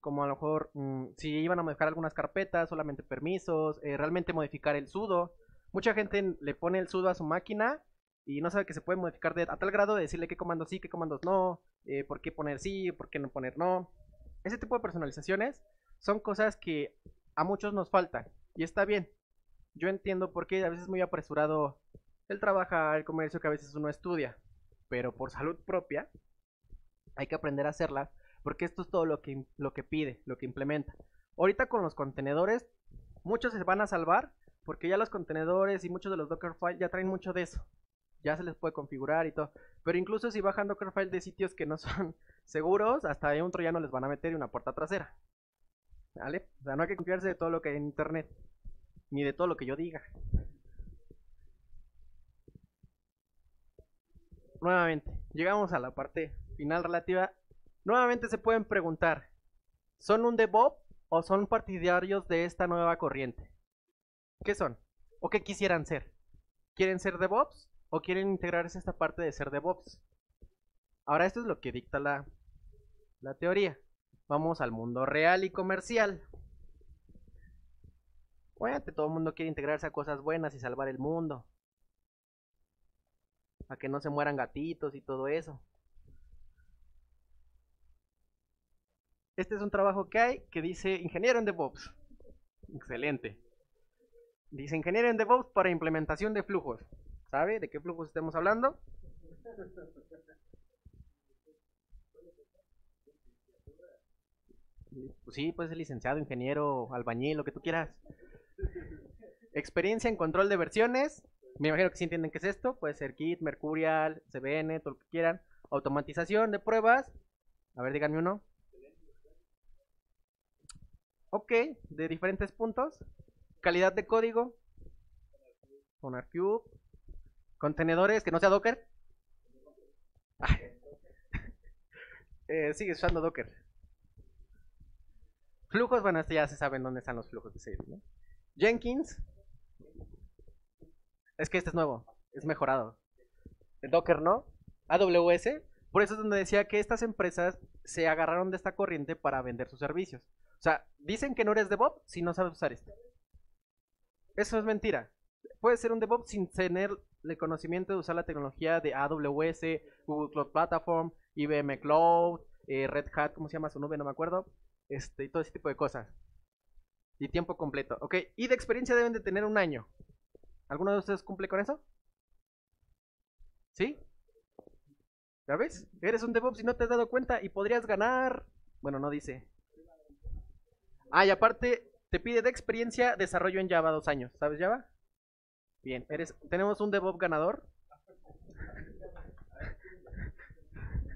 Como a lo mejor mm, si iban a modificar algunas carpetas, solamente permisos, eh, realmente modificar el sudo. Mucha gente le pone el sudo a su máquina y no sabe que se puede modificar de, a tal grado de decirle qué comandos sí, qué comandos no, eh, por qué poner sí, por qué no poner no. Ese tipo de personalizaciones son cosas que a muchos nos faltan y está bien. Yo entiendo por qué a veces es muy apresurado el trabajar, el comercio que a veces uno estudia, pero por salud propia hay que aprender a hacerla porque esto es todo lo que, lo que pide, lo que implementa. Ahorita con los contenedores, muchos se van a salvar porque ya los contenedores y muchos de los Dockerfile ya traen mucho de eso. Ya se les puede configurar y todo. Pero incluso si bajan Dockerfile de sitios que no son (laughs) seguros, hasta ahí un troyano les van a meter una puerta trasera. ¿Vale? O sea, no hay que confiarse de todo lo que hay en internet. Ni de todo lo que yo diga. Nuevamente, llegamos a la parte final relativa. Nuevamente se pueden preguntar, ¿son un DevOps o son partidarios de esta nueva corriente? ¿Qué son? ¿O qué quisieran ser? ¿Quieren ser DevOps o quieren integrarse a esta parte de ser DevOps? Ahora esto es lo que dicta la, la teoría. Vamos al mundo real y comercial. Obviamente todo el mundo quiere integrarse a cosas buenas y salvar el mundo a que no se mueran gatitos y todo eso. Este es un trabajo que hay que dice ingeniero en DevOps. Excelente. Dice ingeniero en DevOps para implementación de flujos. ¿Sabe de qué flujos estamos hablando? Pues sí, puede ser licenciado, ingeniero, albañil, lo que tú quieras. Experiencia en control de versiones, me imagino que sí entienden qué es esto. Puede ser Git, Mercurial, CBN, todo lo que quieran. Automatización de pruebas. A ver, díganme uno. Ok, de diferentes puntos. Calidad de código. SonarCube. Contenedores, que no sea Docker. (laughs) eh, sigue usando Docker. Flujos, bueno, este ya se saben dónde están los flujos de serie. ¿no? Jenkins. Es que este es nuevo, es mejorado. El Docker no. AWS. Por eso es donde decía que estas empresas se agarraron de esta corriente para vender sus servicios. O sea, dicen que no eres DevOps si no sabes usar esto. Eso es mentira. Puedes ser un DevOps sin tener el conocimiento de usar la tecnología de AWS, Google Cloud Platform, IBM Cloud, eh, Red Hat, ¿cómo se llama su nube? No me acuerdo. Este, y todo ese tipo de cosas. Y tiempo completo. Ok, y de experiencia deben de tener un año. ¿Alguno de ustedes cumple con eso? ¿Sí? ¿Ya ves? Eres un DevOps y no te has dado cuenta y podrías ganar. Bueno, no dice. Ah, y aparte te pide de experiencia desarrollo en Java dos años. ¿Sabes Java? Bien, eres, tenemos un DevOps ganador.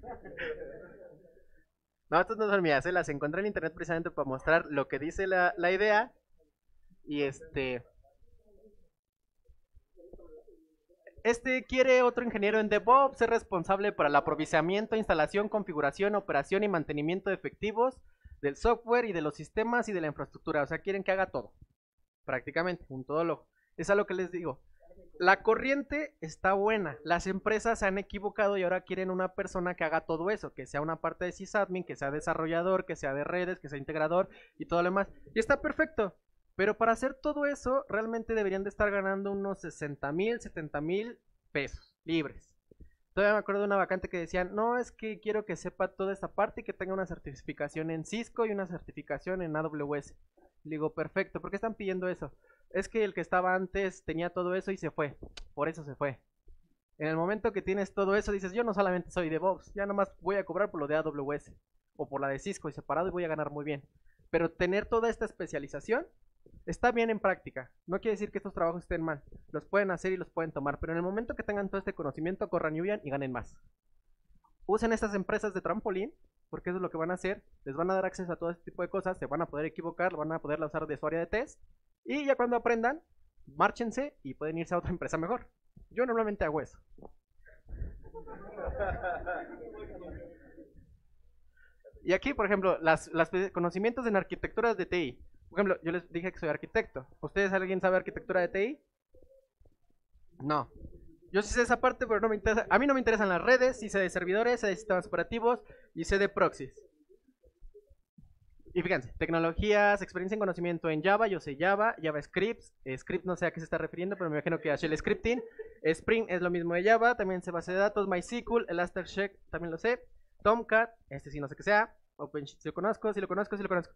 (laughs) No, estas no son mías, ¿eh? las encontré en internet precisamente para mostrar lo que dice la, la idea. Y este. Este quiere otro ingeniero en DevOps, ser responsable para el aprovisionamiento, instalación, configuración, operación y mantenimiento de efectivos del software y de los sistemas y de la infraestructura. O sea, quieren que haga todo. Prácticamente, un todólogo. Es a lo que les digo. La corriente está buena. Las empresas se han equivocado y ahora quieren una persona que haga todo eso, que sea una parte de sysadmin, que sea desarrollador, que sea de redes, que sea integrador y todo lo demás. Y está perfecto. Pero para hacer todo eso, realmente deberían de estar ganando unos 60 mil, 70 mil pesos libres. Todavía me acuerdo de una vacante que decían, no, es que quiero que sepa toda esta parte y que tenga una certificación en Cisco y una certificación en AWS. Le digo, perfecto, ¿por qué están pidiendo eso? Es que el que estaba antes tenía todo eso y se fue. Por eso se fue. En el momento que tienes todo eso, dices, yo no solamente soy DevOps, ya nomás voy a cobrar por lo de AWS o por la de Cisco y separado y voy a ganar muy bien. Pero tener toda esta especialización está bien en práctica. No quiere decir que estos trabajos estén mal. Los pueden hacer y los pueden tomar. Pero en el momento que tengan todo este conocimiento, corran y huyan y ganen más. Usen estas empresas de trampolín, porque eso es lo que van a hacer. Les van a dar acceso a todo este tipo de cosas. Se van a poder equivocar, van a poder usar de su área de test. Y ya cuando aprendan, márchense y pueden irse a otra (laughs) empresa mejor. Yo normalmente hago eso. Y aquí, por ejemplo, los conocimientos en arquitecturas de TI. Por ejemplo, yo les dije que soy arquitecto. ¿Ustedes alguien sabe arquitectura de TI? No. Yo sí sé esa parte, pero no me interesa. A mí no me interesan las redes, sí sé de servidores, sé de sistemas operativos y sé de proxies. Y fíjense, tecnologías, experiencia en conocimiento en Java, yo sé Java, JavaScript, script no sé a qué se está refiriendo, pero me imagino que a Shell Scripting, Spring es lo mismo de Java, también sé base de datos, MySQL, Elasticsearch también lo sé, Tomcat, este sí no sé qué sea, OpenShift sí lo conozco, sí lo conozco, sí lo conozco.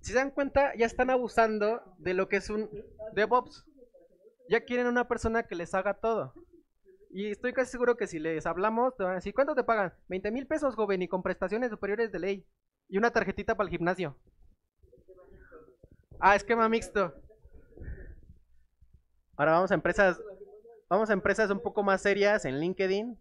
Si se dan cuenta, ya están abusando de lo que es un DevOps. Ya quieren una persona que les haga todo. Y estoy casi seguro que si les hablamos, te van a decir, ¿cuánto te pagan? 20 mil pesos, joven, y con prestaciones superiores de ley. Y una tarjetita para el gimnasio. Ah, esquema mixto. Ahora vamos a empresas, vamos a empresas un poco más serias en LinkedIn.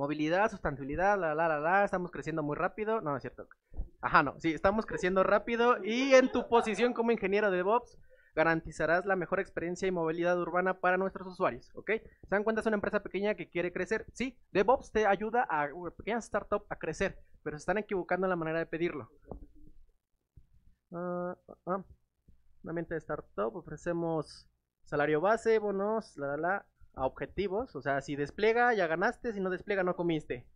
Movilidad, sustentabilidad, la, la, la, la, estamos creciendo muy rápido. No, no es cierto. Ajá, no, sí, estamos creciendo rápido y en tu posición como ingeniero de DevOps garantizarás la mejor experiencia y movilidad urbana para nuestros usuarios, ¿ok? ¿Se dan cuenta? Es una empresa pequeña que quiere crecer. Sí, DevOps te ayuda a pequeñas startups a crecer, pero se están equivocando en la manera de pedirlo. Uh, uh, de startup ofrecemos salario base, bonos, la, la, la a objetivos. O sea, si despliega, ya ganaste. Si no despliega, no comiste.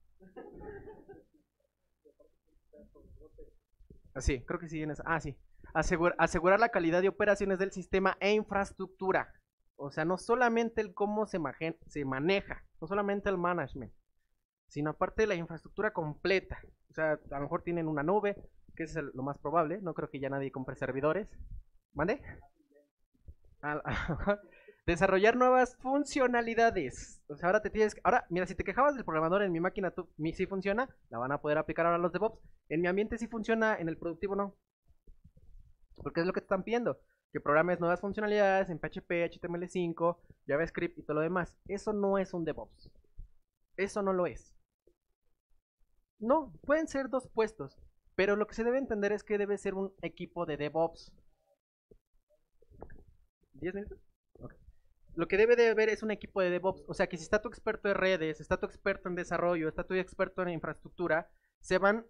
Así, creo que sí. En Ah, sí. asegurar la calidad de operaciones del sistema e infraestructura. O sea, no solamente el cómo se, maneja, no solamente el management, sino aparte la infraestructura completa. O sea, a lo mejor tienen una nube, que es lo más probable. No creo que ya nadie compre servidores. ¿Mande? Desarrollar nuevas funcionalidades. O sea, ahora te tienes. Ahora, mira, si te quejabas del programador en mi máquina, tú, mi sí funciona, la van a poder aplicar ahora los DevOps. En mi ambiente sí funciona, en el productivo no. Porque es lo que te están pidiendo. Que programes nuevas funcionalidades en PHP, HTML5, JavaScript y todo lo demás. Eso no es un DevOps. Eso no lo es. No, pueden ser dos puestos. Pero lo que se debe entender es que debe ser un equipo de DevOps. ¿10 minutos? Lo que debe de haber es un equipo de DevOps. O sea, que si está tu experto en redes, está tu experto en desarrollo, está tu experto en infraestructura, se van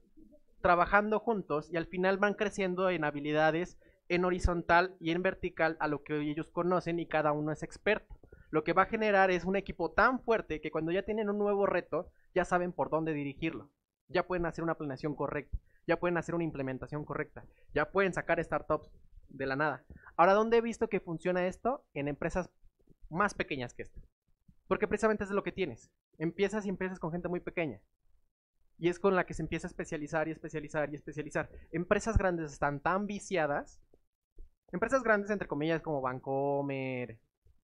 trabajando juntos y al final van creciendo en habilidades en horizontal y en vertical a lo que ellos conocen y cada uno es experto. Lo que va a generar es un equipo tan fuerte que cuando ya tienen un nuevo reto, ya saben por dónde dirigirlo. Ya pueden hacer una planeación correcta, ya pueden hacer una implementación correcta, ya pueden sacar startups de la nada. Ahora, ¿dónde he visto que funciona esto? En empresas más pequeñas que esta. Porque precisamente es lo que tienes. Empiezas y empiezas con gente muy pequeña. Y es con la que se empieza a especializar y especializar y especializar. Empresas grandes están tan viciadas. Empresas grandes, entre comillas, como Bancomer,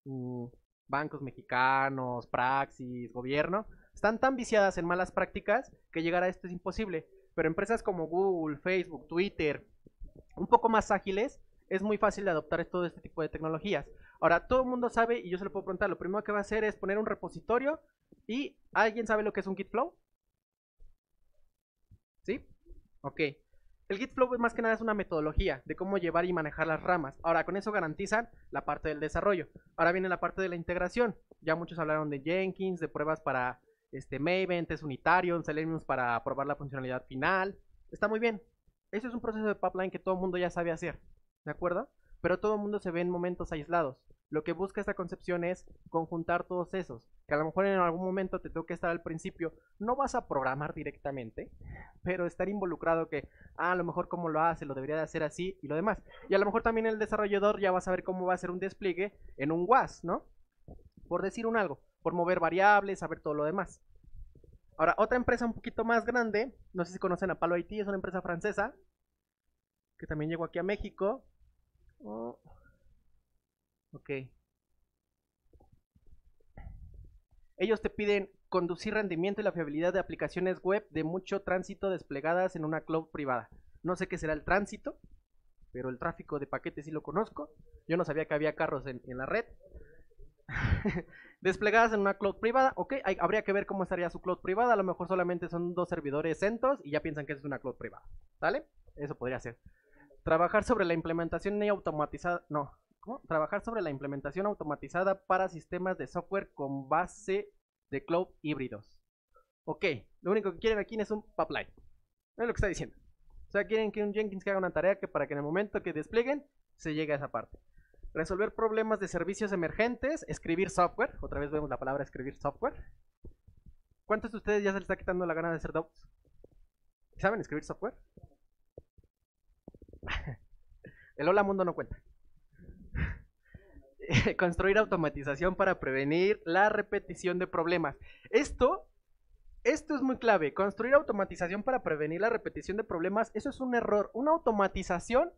mm, bancos mexicanos, Praxis, gobierno, están tan viciadas en malas prácticas que llegar a esto es imposible. Pero empresas como Google, Facebook, Twitter, un poco más ágiles, es muy fácil de adoptar todo este tipo de tecnologías. Ahora, todo el mundo sabe, y yo se lo puedo preguntar, lo primero que va a hacer es poner un repositorio y ¿alguien sabe lo que es un Git flow? ¿Sí? Ok. El Git flow más que nada es una metodología de cómo llevar y manejar las ramas. Ahora, con eso garantizan la parte del desarrollo. Ahora viene la parte de la integración. Ya muchos hablaron de Jenkins, de pruebas para este, Maven, test unitario, Selenium para probar la funcionalidad final. Está muy bien. Eso es un proceso de pipeline que todo el mundo ya sabe hacer. ¿De acuerdo? Pero todo el mundo se ve en momentos aislados. Lo que busca esta concepción es conjuntar todos esos. Que a lo mejor en algún momento te que estar al principio. No vas a programar directamente, pero estar involucrado que, ah, a lo mejor cómo lo hace, lo debería de hacer así y lo demás. Y a lo mejor también el desarrollador ya va a saber cómo va a hacer un despliegue en un WAS, ¿no? Por decir un algo por mover variables, saber todo lo demás. Ahora, otra empresa un poquito más grande, no sé si conocen a Palo IT, es una empresa francesa, que también llegó aquí a México. Oh. Ok. Ellos te piden conducir rendimiento y la fiabilidad de aplicaciones web de mucho tránsito desplegadas en una cloud privada. No sé qué será el tránsito, pero el tráfico de paquetes sí lo conozco. Yo no sabía que había carros en, en la red. (laughs) desplegadas en una cloud privada, ok, habría que ver cómo estaría su cloud privada, a lo mejor solamente son dos servidores CentOS y ya piensan que es una cloud privada, ¿sale? Eso podría ser. Trabajar sobre la implementación automatizada, no, ¿cómo? Trabajar sobre la implementación automatizada para sistemas de software con base de cloud híbridos. Ok, lo único que quieren aquí es un pipeline. No es lo que está diciendo. O sea, quieren que un Jenkins haga una tarea que para que en el momento que desplieguen se llegue a esa parte resolver problemas de servicios emergentes, escribir software, otra vez vemos la palabra escribir software. ¿Cuántos de ustedes ya se les está quitando la gana de hacer DevOps? ¿Saben escribir software? (laughs) El hola mundo no cuenta. (laughs) Construir automatización para prevenir la repetición de problemas. Esto, esto es muy clave. Construir automatización para prevenir la repetición de problemas, eso es un error. Una automatización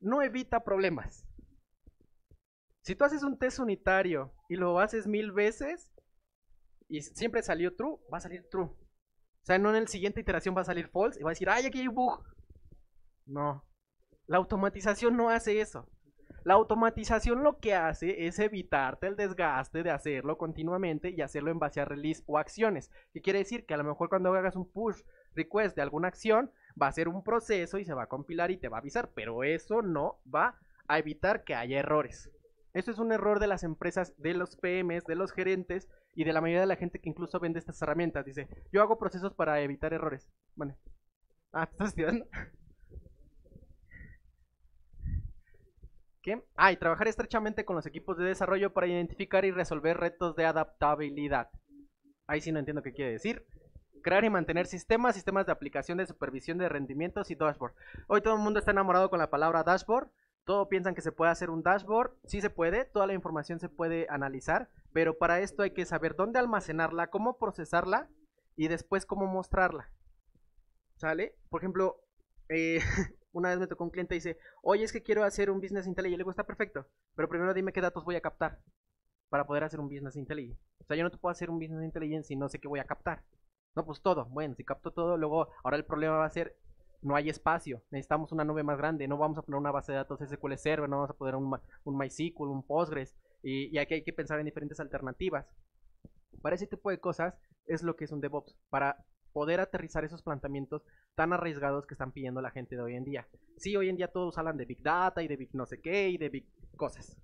no evita problemas. Si tú haces un test unitario y lo haces mil veces y siempre salió true, va a salir true. O sea, no en la siguiente iteración va a salir false y va a decir, ay, aquí hay un bug. No. La automatización no hace eso. La automatización lo que hace es evitarte el desgaste de hacerlo continuamente y hacerlo en base a release o acciones. ¿Qué quiere decir? Que a lo mejor cuando hagas un push request de alguna acción, va a ser un proceso y se va a compilar y te va a avisar, pero eso no va a evitar que haya errores. Eso es un error de las empresas, de los PMs, de los gerentes y de la mayoría de la gente que incluso vende estas herramientas. Dice, yo hago procesos para evitar errores. Bueno. Ah, ¿estás estudiando? ¿Qué? Ah, y trabajar estrechamente con los equipos de desarrollo para identificar y resolver retos de adaptabilidad. Ahí sí no entiendo qué quiere decir. Crear y mantener sistemas, sistemas de aplicación de supervisión de rendimientos y dashboard. Hoy todo el mundo está enamorado con la palabra dashboard todos piensan que se puede hacer un dashboard. Sí se puede, toda la información se puede analizar, pero para esto hay que saber dónde almacenarla, cómo procesarla y después cómo mostrarla. ¿Sale? Por ejemplo, eh, (laughs) una vez me tocó un cliente y dice, oye, es que quiero hacer un business intelligence. Y le digo, está perfecto, pero primero dime qué datos voy a captar para poder hacer un business intelligence. O sea, yo no te puedo hacer un business intelligence si no sé qué voy a captar. No, pues todo. Bueno, si capto todo, luego ahora el problema va a ser no hay espacio, necesitamos una nube más grande, no vamos a poner una base de datos SQL Server, no vamos a poner un, un MySQL, un Postgres, y, aquí hay que pensar en diferentes alternativas. Para ese tipo de cosas es lo que es un DevOps, para poder aterrizar esos planteamientos tan arriesgados que están pidiendo la gente de hoy en día. Sí, hoy en día todos hablan de Big Data y de Big no sé qué y de Big cosas,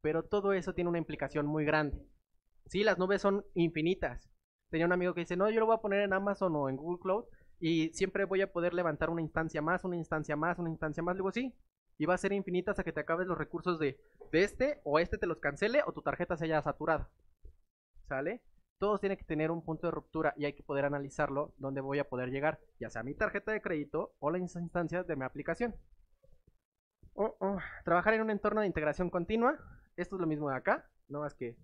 pero todo eso tiene una implicación muy grande. Sí, las nubes son infinitas. Tenía un amigo que dice, no, yo lo voy a poner en Amazon o en Google Cloud y siempre voy a poder levantar una instancia más, una instancia más, una instancia más. Luego sí. Y va a ser infinita hasta que te acabes los recursos de, de este o este te los cancele o tu tarjeta se haya saturado. ¿Sale? Todos tienen que tener un punto de ruptura y hay que poder analizarlo donde voy a poder llegar, ya sea mi tarjeta de crédito o las instancias de mi aplicación. Trabajar en un entorno de integración continua. Esto es lo mismo de acá, no más que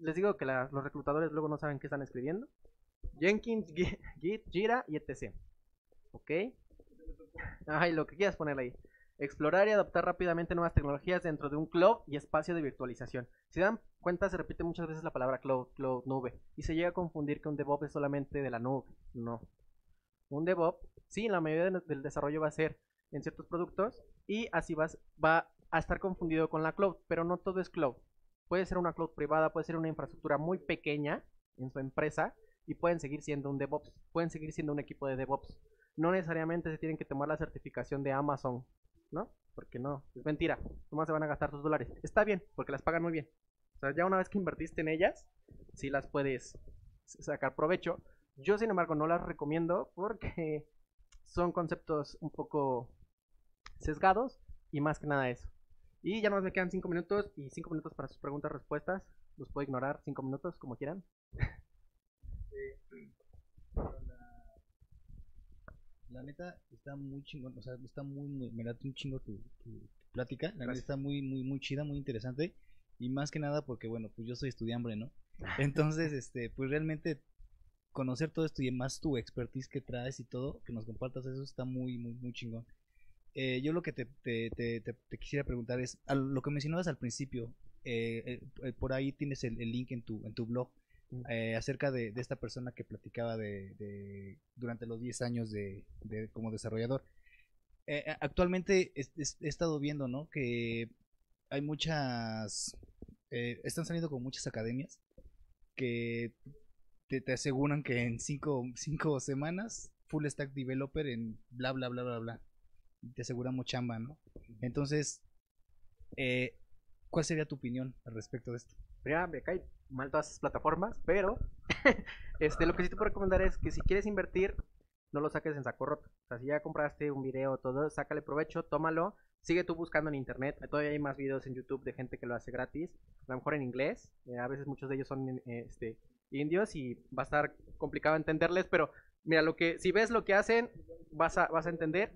les digo que los reclutadores luego no saben qué están escribiendo. Jenkins, Git, Jira y etc. ¿Ok? Ay, lo que quieras poner ahí. Explorar y adaptar rápidamente nuevas tecnologías dentro de un cloud y espacio de virtualización. Si dan cuenta, se repite muchas veces la palabra cloud, cloud, nube. Y se llega a confundir que un DevOps es solamente de la nube. No. Un DevOps, sí, la mayoría del desarrollo va a ser en ciertos productos y así va, va a estar confundido con la cloud, pero no todo es cloud. Puede ser una cloud privada, puede ser una infraestructura muy pequeña en su empresa y pueden seguir siendo un DevOps, pueden seguir siendo un equipo de DevOps. No necesariamente se tienen que tomar la certificación de Amazon, ¿no? Porque no, es mentira, nomás se van a gastar tus dólares. Está bien, porque las pagan muy bien. O sea, ya una vez que invertiste en ellas, sí las puedes sacar provecho. Yo, sin embargo, no las recomiendo porque (laughs) son conceptos un poco sesgados y más que nada eso. Y ya nos me quedan 5 minutos y 5 minutos para sus preguntas, respuestas. Los puedo ignorar 5 minutos como quieran. (laughs) La, neta está muy chingón, o sea, está muy, muy me late un chingo tu, plática. La neta está muy, muy, muy chida, muy interesante. Y más que nada porque, bueno, pues yo soy estudiante, ¿no? (laughs) Entonces, este, pues realmente conocer todo esto y más tu expertise que traes y todo, que nos compartas eso está muy, muy, muy chingón. Eh, yo lo que te, te, te, te, quisiera preguntar es, lo que mencionabas al principio, eh, eh, por ahí tienes el, link en tu, en tu blog mm. acerca de, de, esta persona que platicaba de, de durante los 10 años de, como desarrollador. actualmente he, estado viendo, ¿no? Que hay muchas, están saliendo con muchas academias que te, te aseguran que en 5 cinco, cinco semanas full stack developer en bla bla bla bla bla te aseguramos chamba, ¿no? Entonces, eh, ¿cuál sería tu opinión al respecto de esto? Mira, me cae mal todas esas plataformas, pero (laughs) este, lo que sí te puedo recomendar es que si quieres invertir, no lo saques en saco roto. O sea, si ya compraste un video, todo, sácale provecho, tómalo, sigue tú buscando en internet. Todavía hay más videos en YouTube de gente que lo hace gratis, a lo mejor en inglés. Eh, a veces muchos de ellos son eh, este, indios y va a estar complicado entenderles, pero mira, lo que si ves lo que hacen, vas a, vas a entender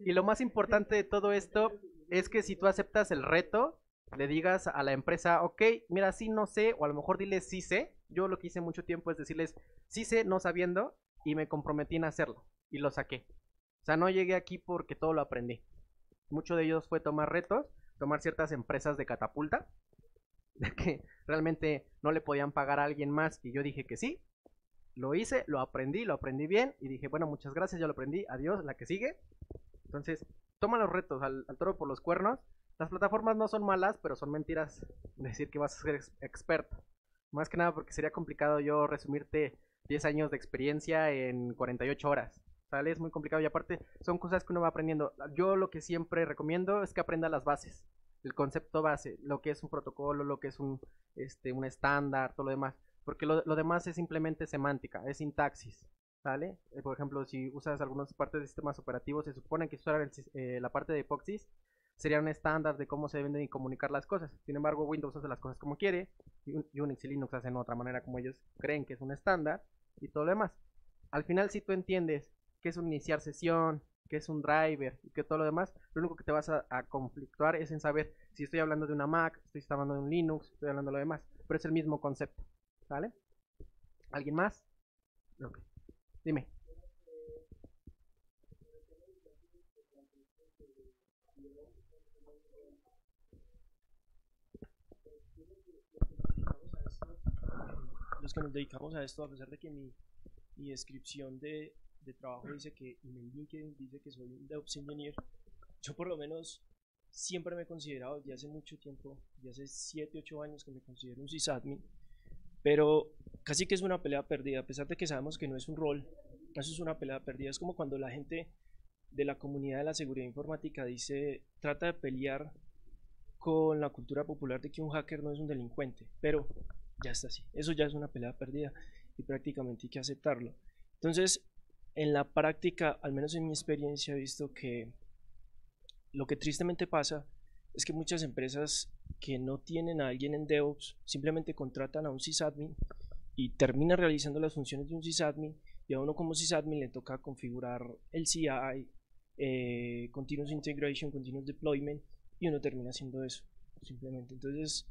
y lo más importante de todo esto es que si tú aceptas el reto, le digas a la empresa, ok, mira, sí no sé, o a lo mejor diles sí sé. Yo lo que hice mucho tiempo es decirles sí sé, no sabiendo, y me comprometí en hacerlo, y lo saqué. O sea, no llegué aquí porque todo lo aprendí. Mucho de ellos fue tomar retos, tomar ciertas empresas de catapulta, (laughs) de que realmente no le podían pagar a alguien más, y yo dije que sí. Lo hice, lo aprendí, lo aprendí bien, y dije, bueno, muchas gracias, ya lo aprendí, adiós, la que sigue. Entonces, toma los retos al, toro por los cuernos. Las plataformas no son malas, pero son mentiras decir que vas a ser experto. Más que nada porque sería complicado yo resumirte 10 años de experiencia en 48 horas. ¿Sale? Es muy complicado y aparte son cosas que uno va aprendiendo. Yo lo que siempre recomiendo es que aprenda las bases, el concepto base, lo que es un protocolo, lo que es un, este, un estándar, todo lo demás. Porque lo, lo demás es simplemente semántica, es sintaxis. ¿Vale? Eh, por ejemplo, si usas algunas partes de sistemas operativos, se supone que usar eh, la parte de Foxys sería un estándar de cómo se deben comunicar las cosas. Sin embargo, Windows hace las cosas como quiere, y Unix y Linux hacen de otra manera como ellos creen que es un estándar, y todo lo demás. Al final, si tú entiendes qué es un iniciar sesión, qué es un driver y qué todo lo demás, lo único que te vas a, conflictuar es en saber si estoy hablando de una Mac, estoy hablando de un Linux, estoy hablando de lo demás, pero es el mismo concepto. ¿Alguien más? Dime. Los que nos dedicamos a esto, a pesar de que mi, mi descripción de, de trabajo dice que, y mi LinkedIn dice que soy un DevOps Engineer, yo por lo menos siempre me he considerado, desde hace mucho tiempo, desde hace 7, 8 años que me considero un sysadmin, pero casi que es una pelea perdida, a pesar de que sabemos que no es un rol, eso es una pelea perdida. Es como cuando la gente de la comunidad de la seguridad informática dice, trata de pelear con la cultura popular de que un hacker no es un delincuente, pero ya está así, eso ya es una pelea perdida y prácticamente hay que aceptarlo. Entonces, en la práctica, al menos en mi experiencia, he visto que lo que tristemente pasa es que muchas empresas que no tienen a alguien en DevOps simplemente contratan a un sysadmin y termina realizando las funciones de un sysadmin y a uno como sysadmin le toca configurar el CI, eh, Continuous Integration, Continuous Deployment y uno termina haciendo eso simplemente. Entonces,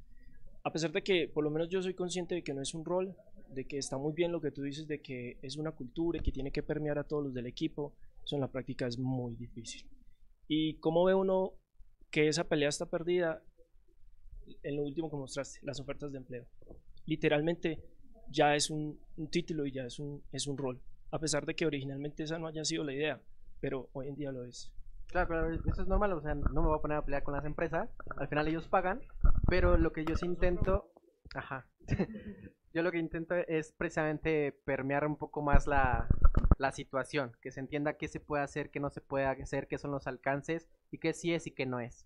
a pesar de que por lo menos yo soy consciente de que no es un rol, de que está muy bien lo que tú dices de que es una cultura y que tiene que permear a todos los del equipo, eso en la práctica es muy difícil. ¿Y cómo ve uno que esa pelea está perdida? En lo último que mostraste, las ofertas de empleo. Literalmente ya es un, título y ya es un, es un rol. A pesar de que originalmente esa no haya sido la idea, pero hoy en día lo es. Claro, claro, eso es normal, o sea, no me voy a poner a pelear con las empresas, al final ellos pagan, pero lo que yo sí intento, ajá, (laughs) yo lo que intento es precisamente permear un poco más la, situación, que se entienda qué se puede hacer, qué no se puede hacer, qué son los alcances y qué sí es y qué no es.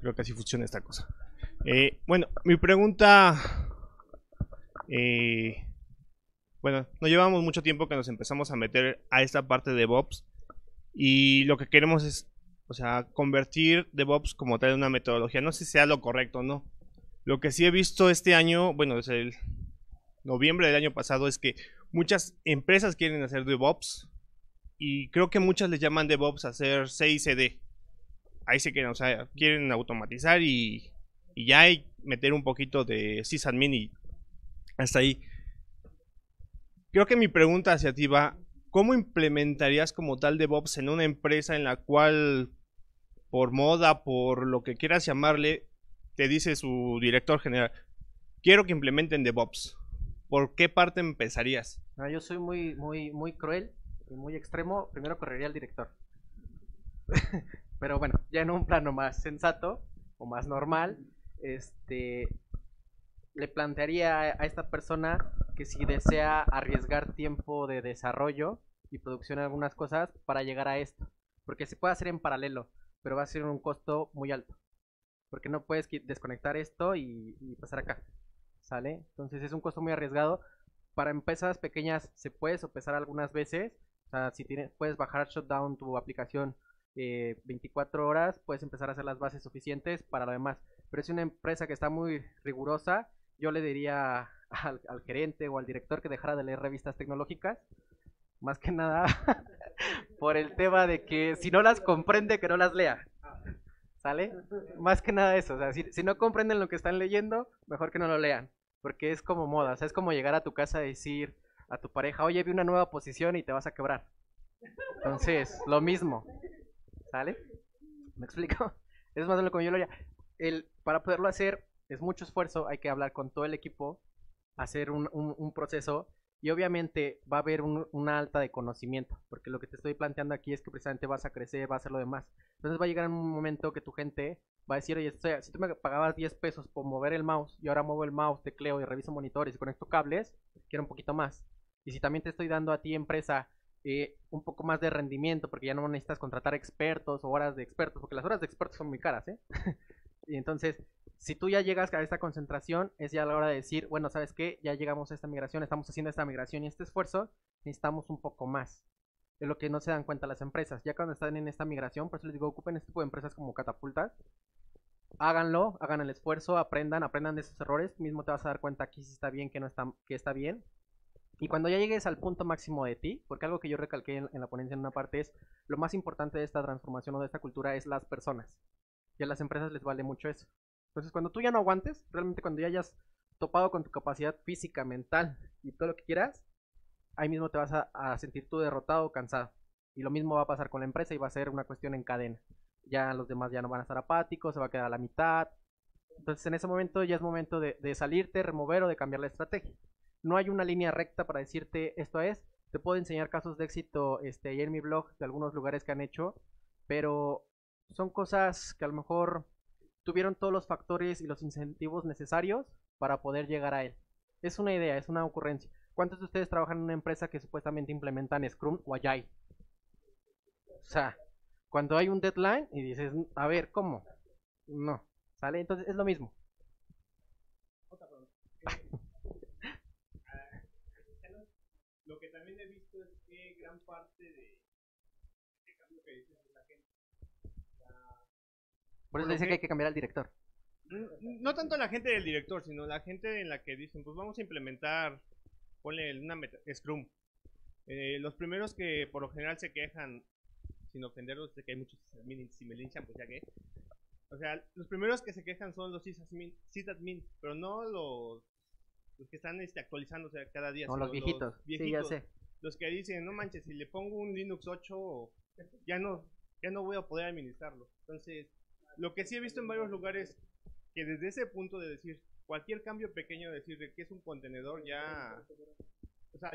Creo que así funciona esta cosa. Eh, bueno, mi pregunta... eh, bueno, no llevamos mucho tiempo que nos empezamos a meter a esta parte de DevOps y lo que queremos es, o sea, convertir DevOps como tal en una metodología. No sé si sea lo correcto o no. Lo que sí he visto este año, bueno, desde el noviembre del año pasado, es que muchas empresas quieren hacer DevOps y creo que muchas les llaman DevOps a hacer CICD. Ahí se quieren, o sea, quieren automatizar y, y ya hay meter un poquito de sysadmin y hasta ahí. Creo que mi pregunta hacia ti va, ¿cómo implementarías como tal DevOps en una empresa en la cual, por moda, por lo que quieras llamarle, te dice su director general, quiero que implementen DevOps? ¿Por qué parte empezarías? Yo soy muy, muy, muy cruel y muy extremo. Primero correría al director. (laughs) Pero bueno, ya en un plano más sensato o más normal, este le plantearía a esta persona que si desea arriesgar tiempo de desarrollo y producción en algunas cosas para llegar a esto. Porque se puede hacer en paralelo, pero va a ser un costo muy alto. Porque no puedes desconectar esto y, y pasar acá. ¿Sale? Entonces es un costo muy arriesgado. Para empresas pequeñas se puede sopesar algunas veces. O sea, si tienes, puedes bajar shutdown tu aplicación eh, 24 horas, puedes empezar a hacer las bases suficientes para lo demás. Pero es una empresa que está muy rigurosa, yo le diría al, gerente o al director que dejara de leer revistas tecnológicas. Más que nada (laughs) por el tema de que si no las comprende, que no las lea. ¿Sale? Más que nada eso. O sea, si, si no comprenden lo que están leyendo, mejor que no lo lean. Porque es como moda. O sea, es como llegar a tu casa y decir a tu pareja, oye, vi una nueva posición y te vas a quebrar. Entonces, lo mismo. ¿Sale? ¿Me explico? Es más de lo que yo lo haría. El, para poderlo hacer es mucho esfuerzo, hay que hablar con todo el equipo, hacer un, un, proceso y obviamente va a haber un, una alta de conocimiento, porque lo que te estoy planteando aquí es que precisamente vas a crecer, vas a hacer lo demás. Entonces va a llegar un momento que tu gente va a decir, oye, o sea, si tú me pagabas 10 pesos por mover el mouse y ahora muevo el mouse, tecleo y reviso monitores y conecto cables, quiero un poquito más. Y si también te estoy dando a ti, empresa, eh, un poco más de rendimiento, porque ya no necesitas contratar expertos o horas de expertos, porque las horas de expertos son muy caras, ¿eh? (laughs) y entonces, si tú ya llegas a esta concentración, es ya la hora de decir, bueno, ¿sabes qué? Ya llegamos a esta migración, estamos haciendo esta migración y este esfuerzo, necesitamos un poco más. Es lo que no se dan cuenta las empresas. Ya cuando están en esta migración, por eso les digo, ocupen este tipo de empresas como catapultas. Háganlo, hagan el esfuerzo, aprendan, aprendan de esos errores. Mismo te vas a dar cuenta aquí si está bien, que no está, que está bien. Y cuando ya llegues al punto máximo de ti, porque algo que yo recalqué en, en, la ponencia en una parte es, lo más importante de esta transformación o de esta cultura es las personas. Y a las empresas les vale mucho eso. Entonces, cuando tú ya no aguantes, realmente cuando ya hayas topado con tu capacidad física, mental y todo lo que quieras, ahí mismo te vas a, sentir tú derrotado o cansado. Y lo mismo va a pasar con la empresa y va a ser una cuestión en cadena. Ya los demás ya no van a estar apáticos, se va a quedar a la mitad. Entonces, en ese momento ya es momento de, salirte, remover o de cambiar la estrategia no hay una línea recta para decirte esto es. Te puedo enseñar casos de éxito este, en mi blog de algunos lugares que han hecho, pero son cosas que a lo mejor tuvieron todos los factores y los incentivos necesarios para poder llegar a él. Es una idea, es una ocurrencia. ¿Cuántos de ustedes trabajan en una empresa que supuestamente implementan Scrum o Agile? O sea, cuando hay un deadline y dices, a ver, ¿cómo? No, ¿sale? Entonces es lo mismo. (laughs) lo que también he visto es que gran parte de este cambio que dices es la gente. La, por eso dice que, hay que cambiar al director. No tanto la gente del director, sino la gente en la que dicen, pues vamos a implementar, ponle una meta, Scrum. Eh, los primeros que por lo general se quejan, sin ofenderlos, de que hay muchos si me linchan, pues ya que. O sea, los primeros que se quejan son los sysadmin, sysadmin pero no los los que están este, actualizándose cada día. No, los viejitos. los viejitos. Sí, ya sé. Los que dicen, no manches, si le pongo un Linux 8, ya no, ya no voy a poder administrarlo. Entonces, lo que sí he visto en varios lugares, que desde ese punto de decir, cualquier cambio pequeño, decir de que es un contenedor, ya. O sea,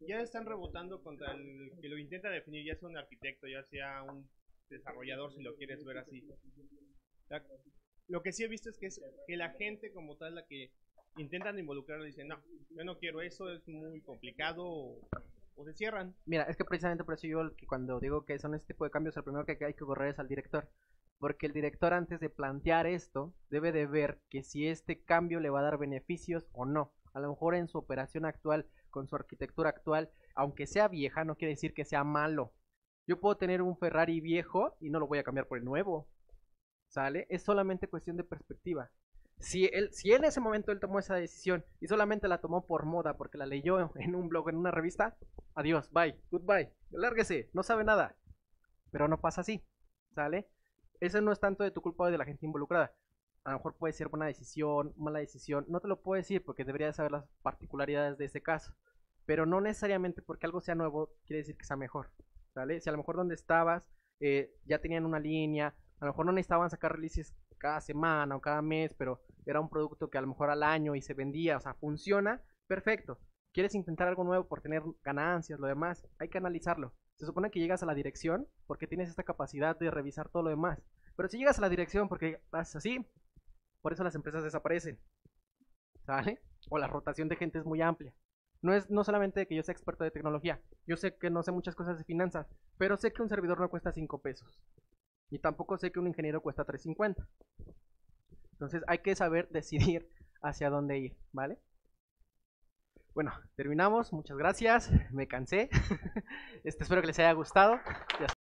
ya están rebotando contra el que lo intenta definir, ya sea un arquitecto, ya sea un desarrollador, si lo quieres ver así. Lo que sí he visto es que es que la gente como tal, la que intentan involucrar, dicen, no, yo no quiero eso, es muy complicado, o, o se cierran. Mira, es que precisamente por eso yo que cuando digo que son este tipo de cambios, el primero que hay que correr es al director. Porque el director antes de plantear esto debe de ver que si este cambio le va a dar beneficios o no. A lo mejor en su operación actual, con su arquitectura actual, aunque sea vieja, no quiere decir que sea malo. Yo puedo tener un Ferrari viejo y no lo voy a cambiar por el nuevo. ¿Sale? Es solamente cuestión de perspectiva. Si, él, si en ese momento él tomó esa decisión y solamente la tomó por moda porque la leyó (laughs) en un blog, en una revista, adiós, bye, goodbye, lárguese, no sabe nada. Pero no pasa así, ¿sale? Eso no es tanto de tu culpa o de la gente involucrada. A lo mejor puede ser buena decisión, mala decisión, no te lo puedo decir porque deberías saber las particularidades de ese caso. Pero no necesariamente porque algo sea nuevo quiere decir que sea mejor, ¿sale? Si a lo mejor donde estabas eh, ya tenían una línea, a lo mejor no necesitaban sacar releases cada semana o cada mes, pero era un producto que a lo mejor al año y se vendía, o sea, funciona, perfecto. ¿Quieres intentar algo nuevo por tener ganancias, lo demás? Hay que analizarlo. Se supone que llegas a la dirección porque tienes esta capacidad de revisar todo lo demás. Pero si llegas a la dirección porque haces así, por eso las empresas desaparecen. ¿Sale? O la rotación de gente es muy amplia. No es no solamente que yo sea experto de tecnología, yo sé que no sé muchas cosas de finanzas, pero sé que un servidor no cuesta 5 pesos. Y tampoco sé que un ingeniero cuesta 3.50. Entonces hay que saber (laughs) decidir hacia dónde ir, ¿vale? Bueno, terminamos. Muchas gracias. Me cansé. (laughs) Este, espero que les haya gustado.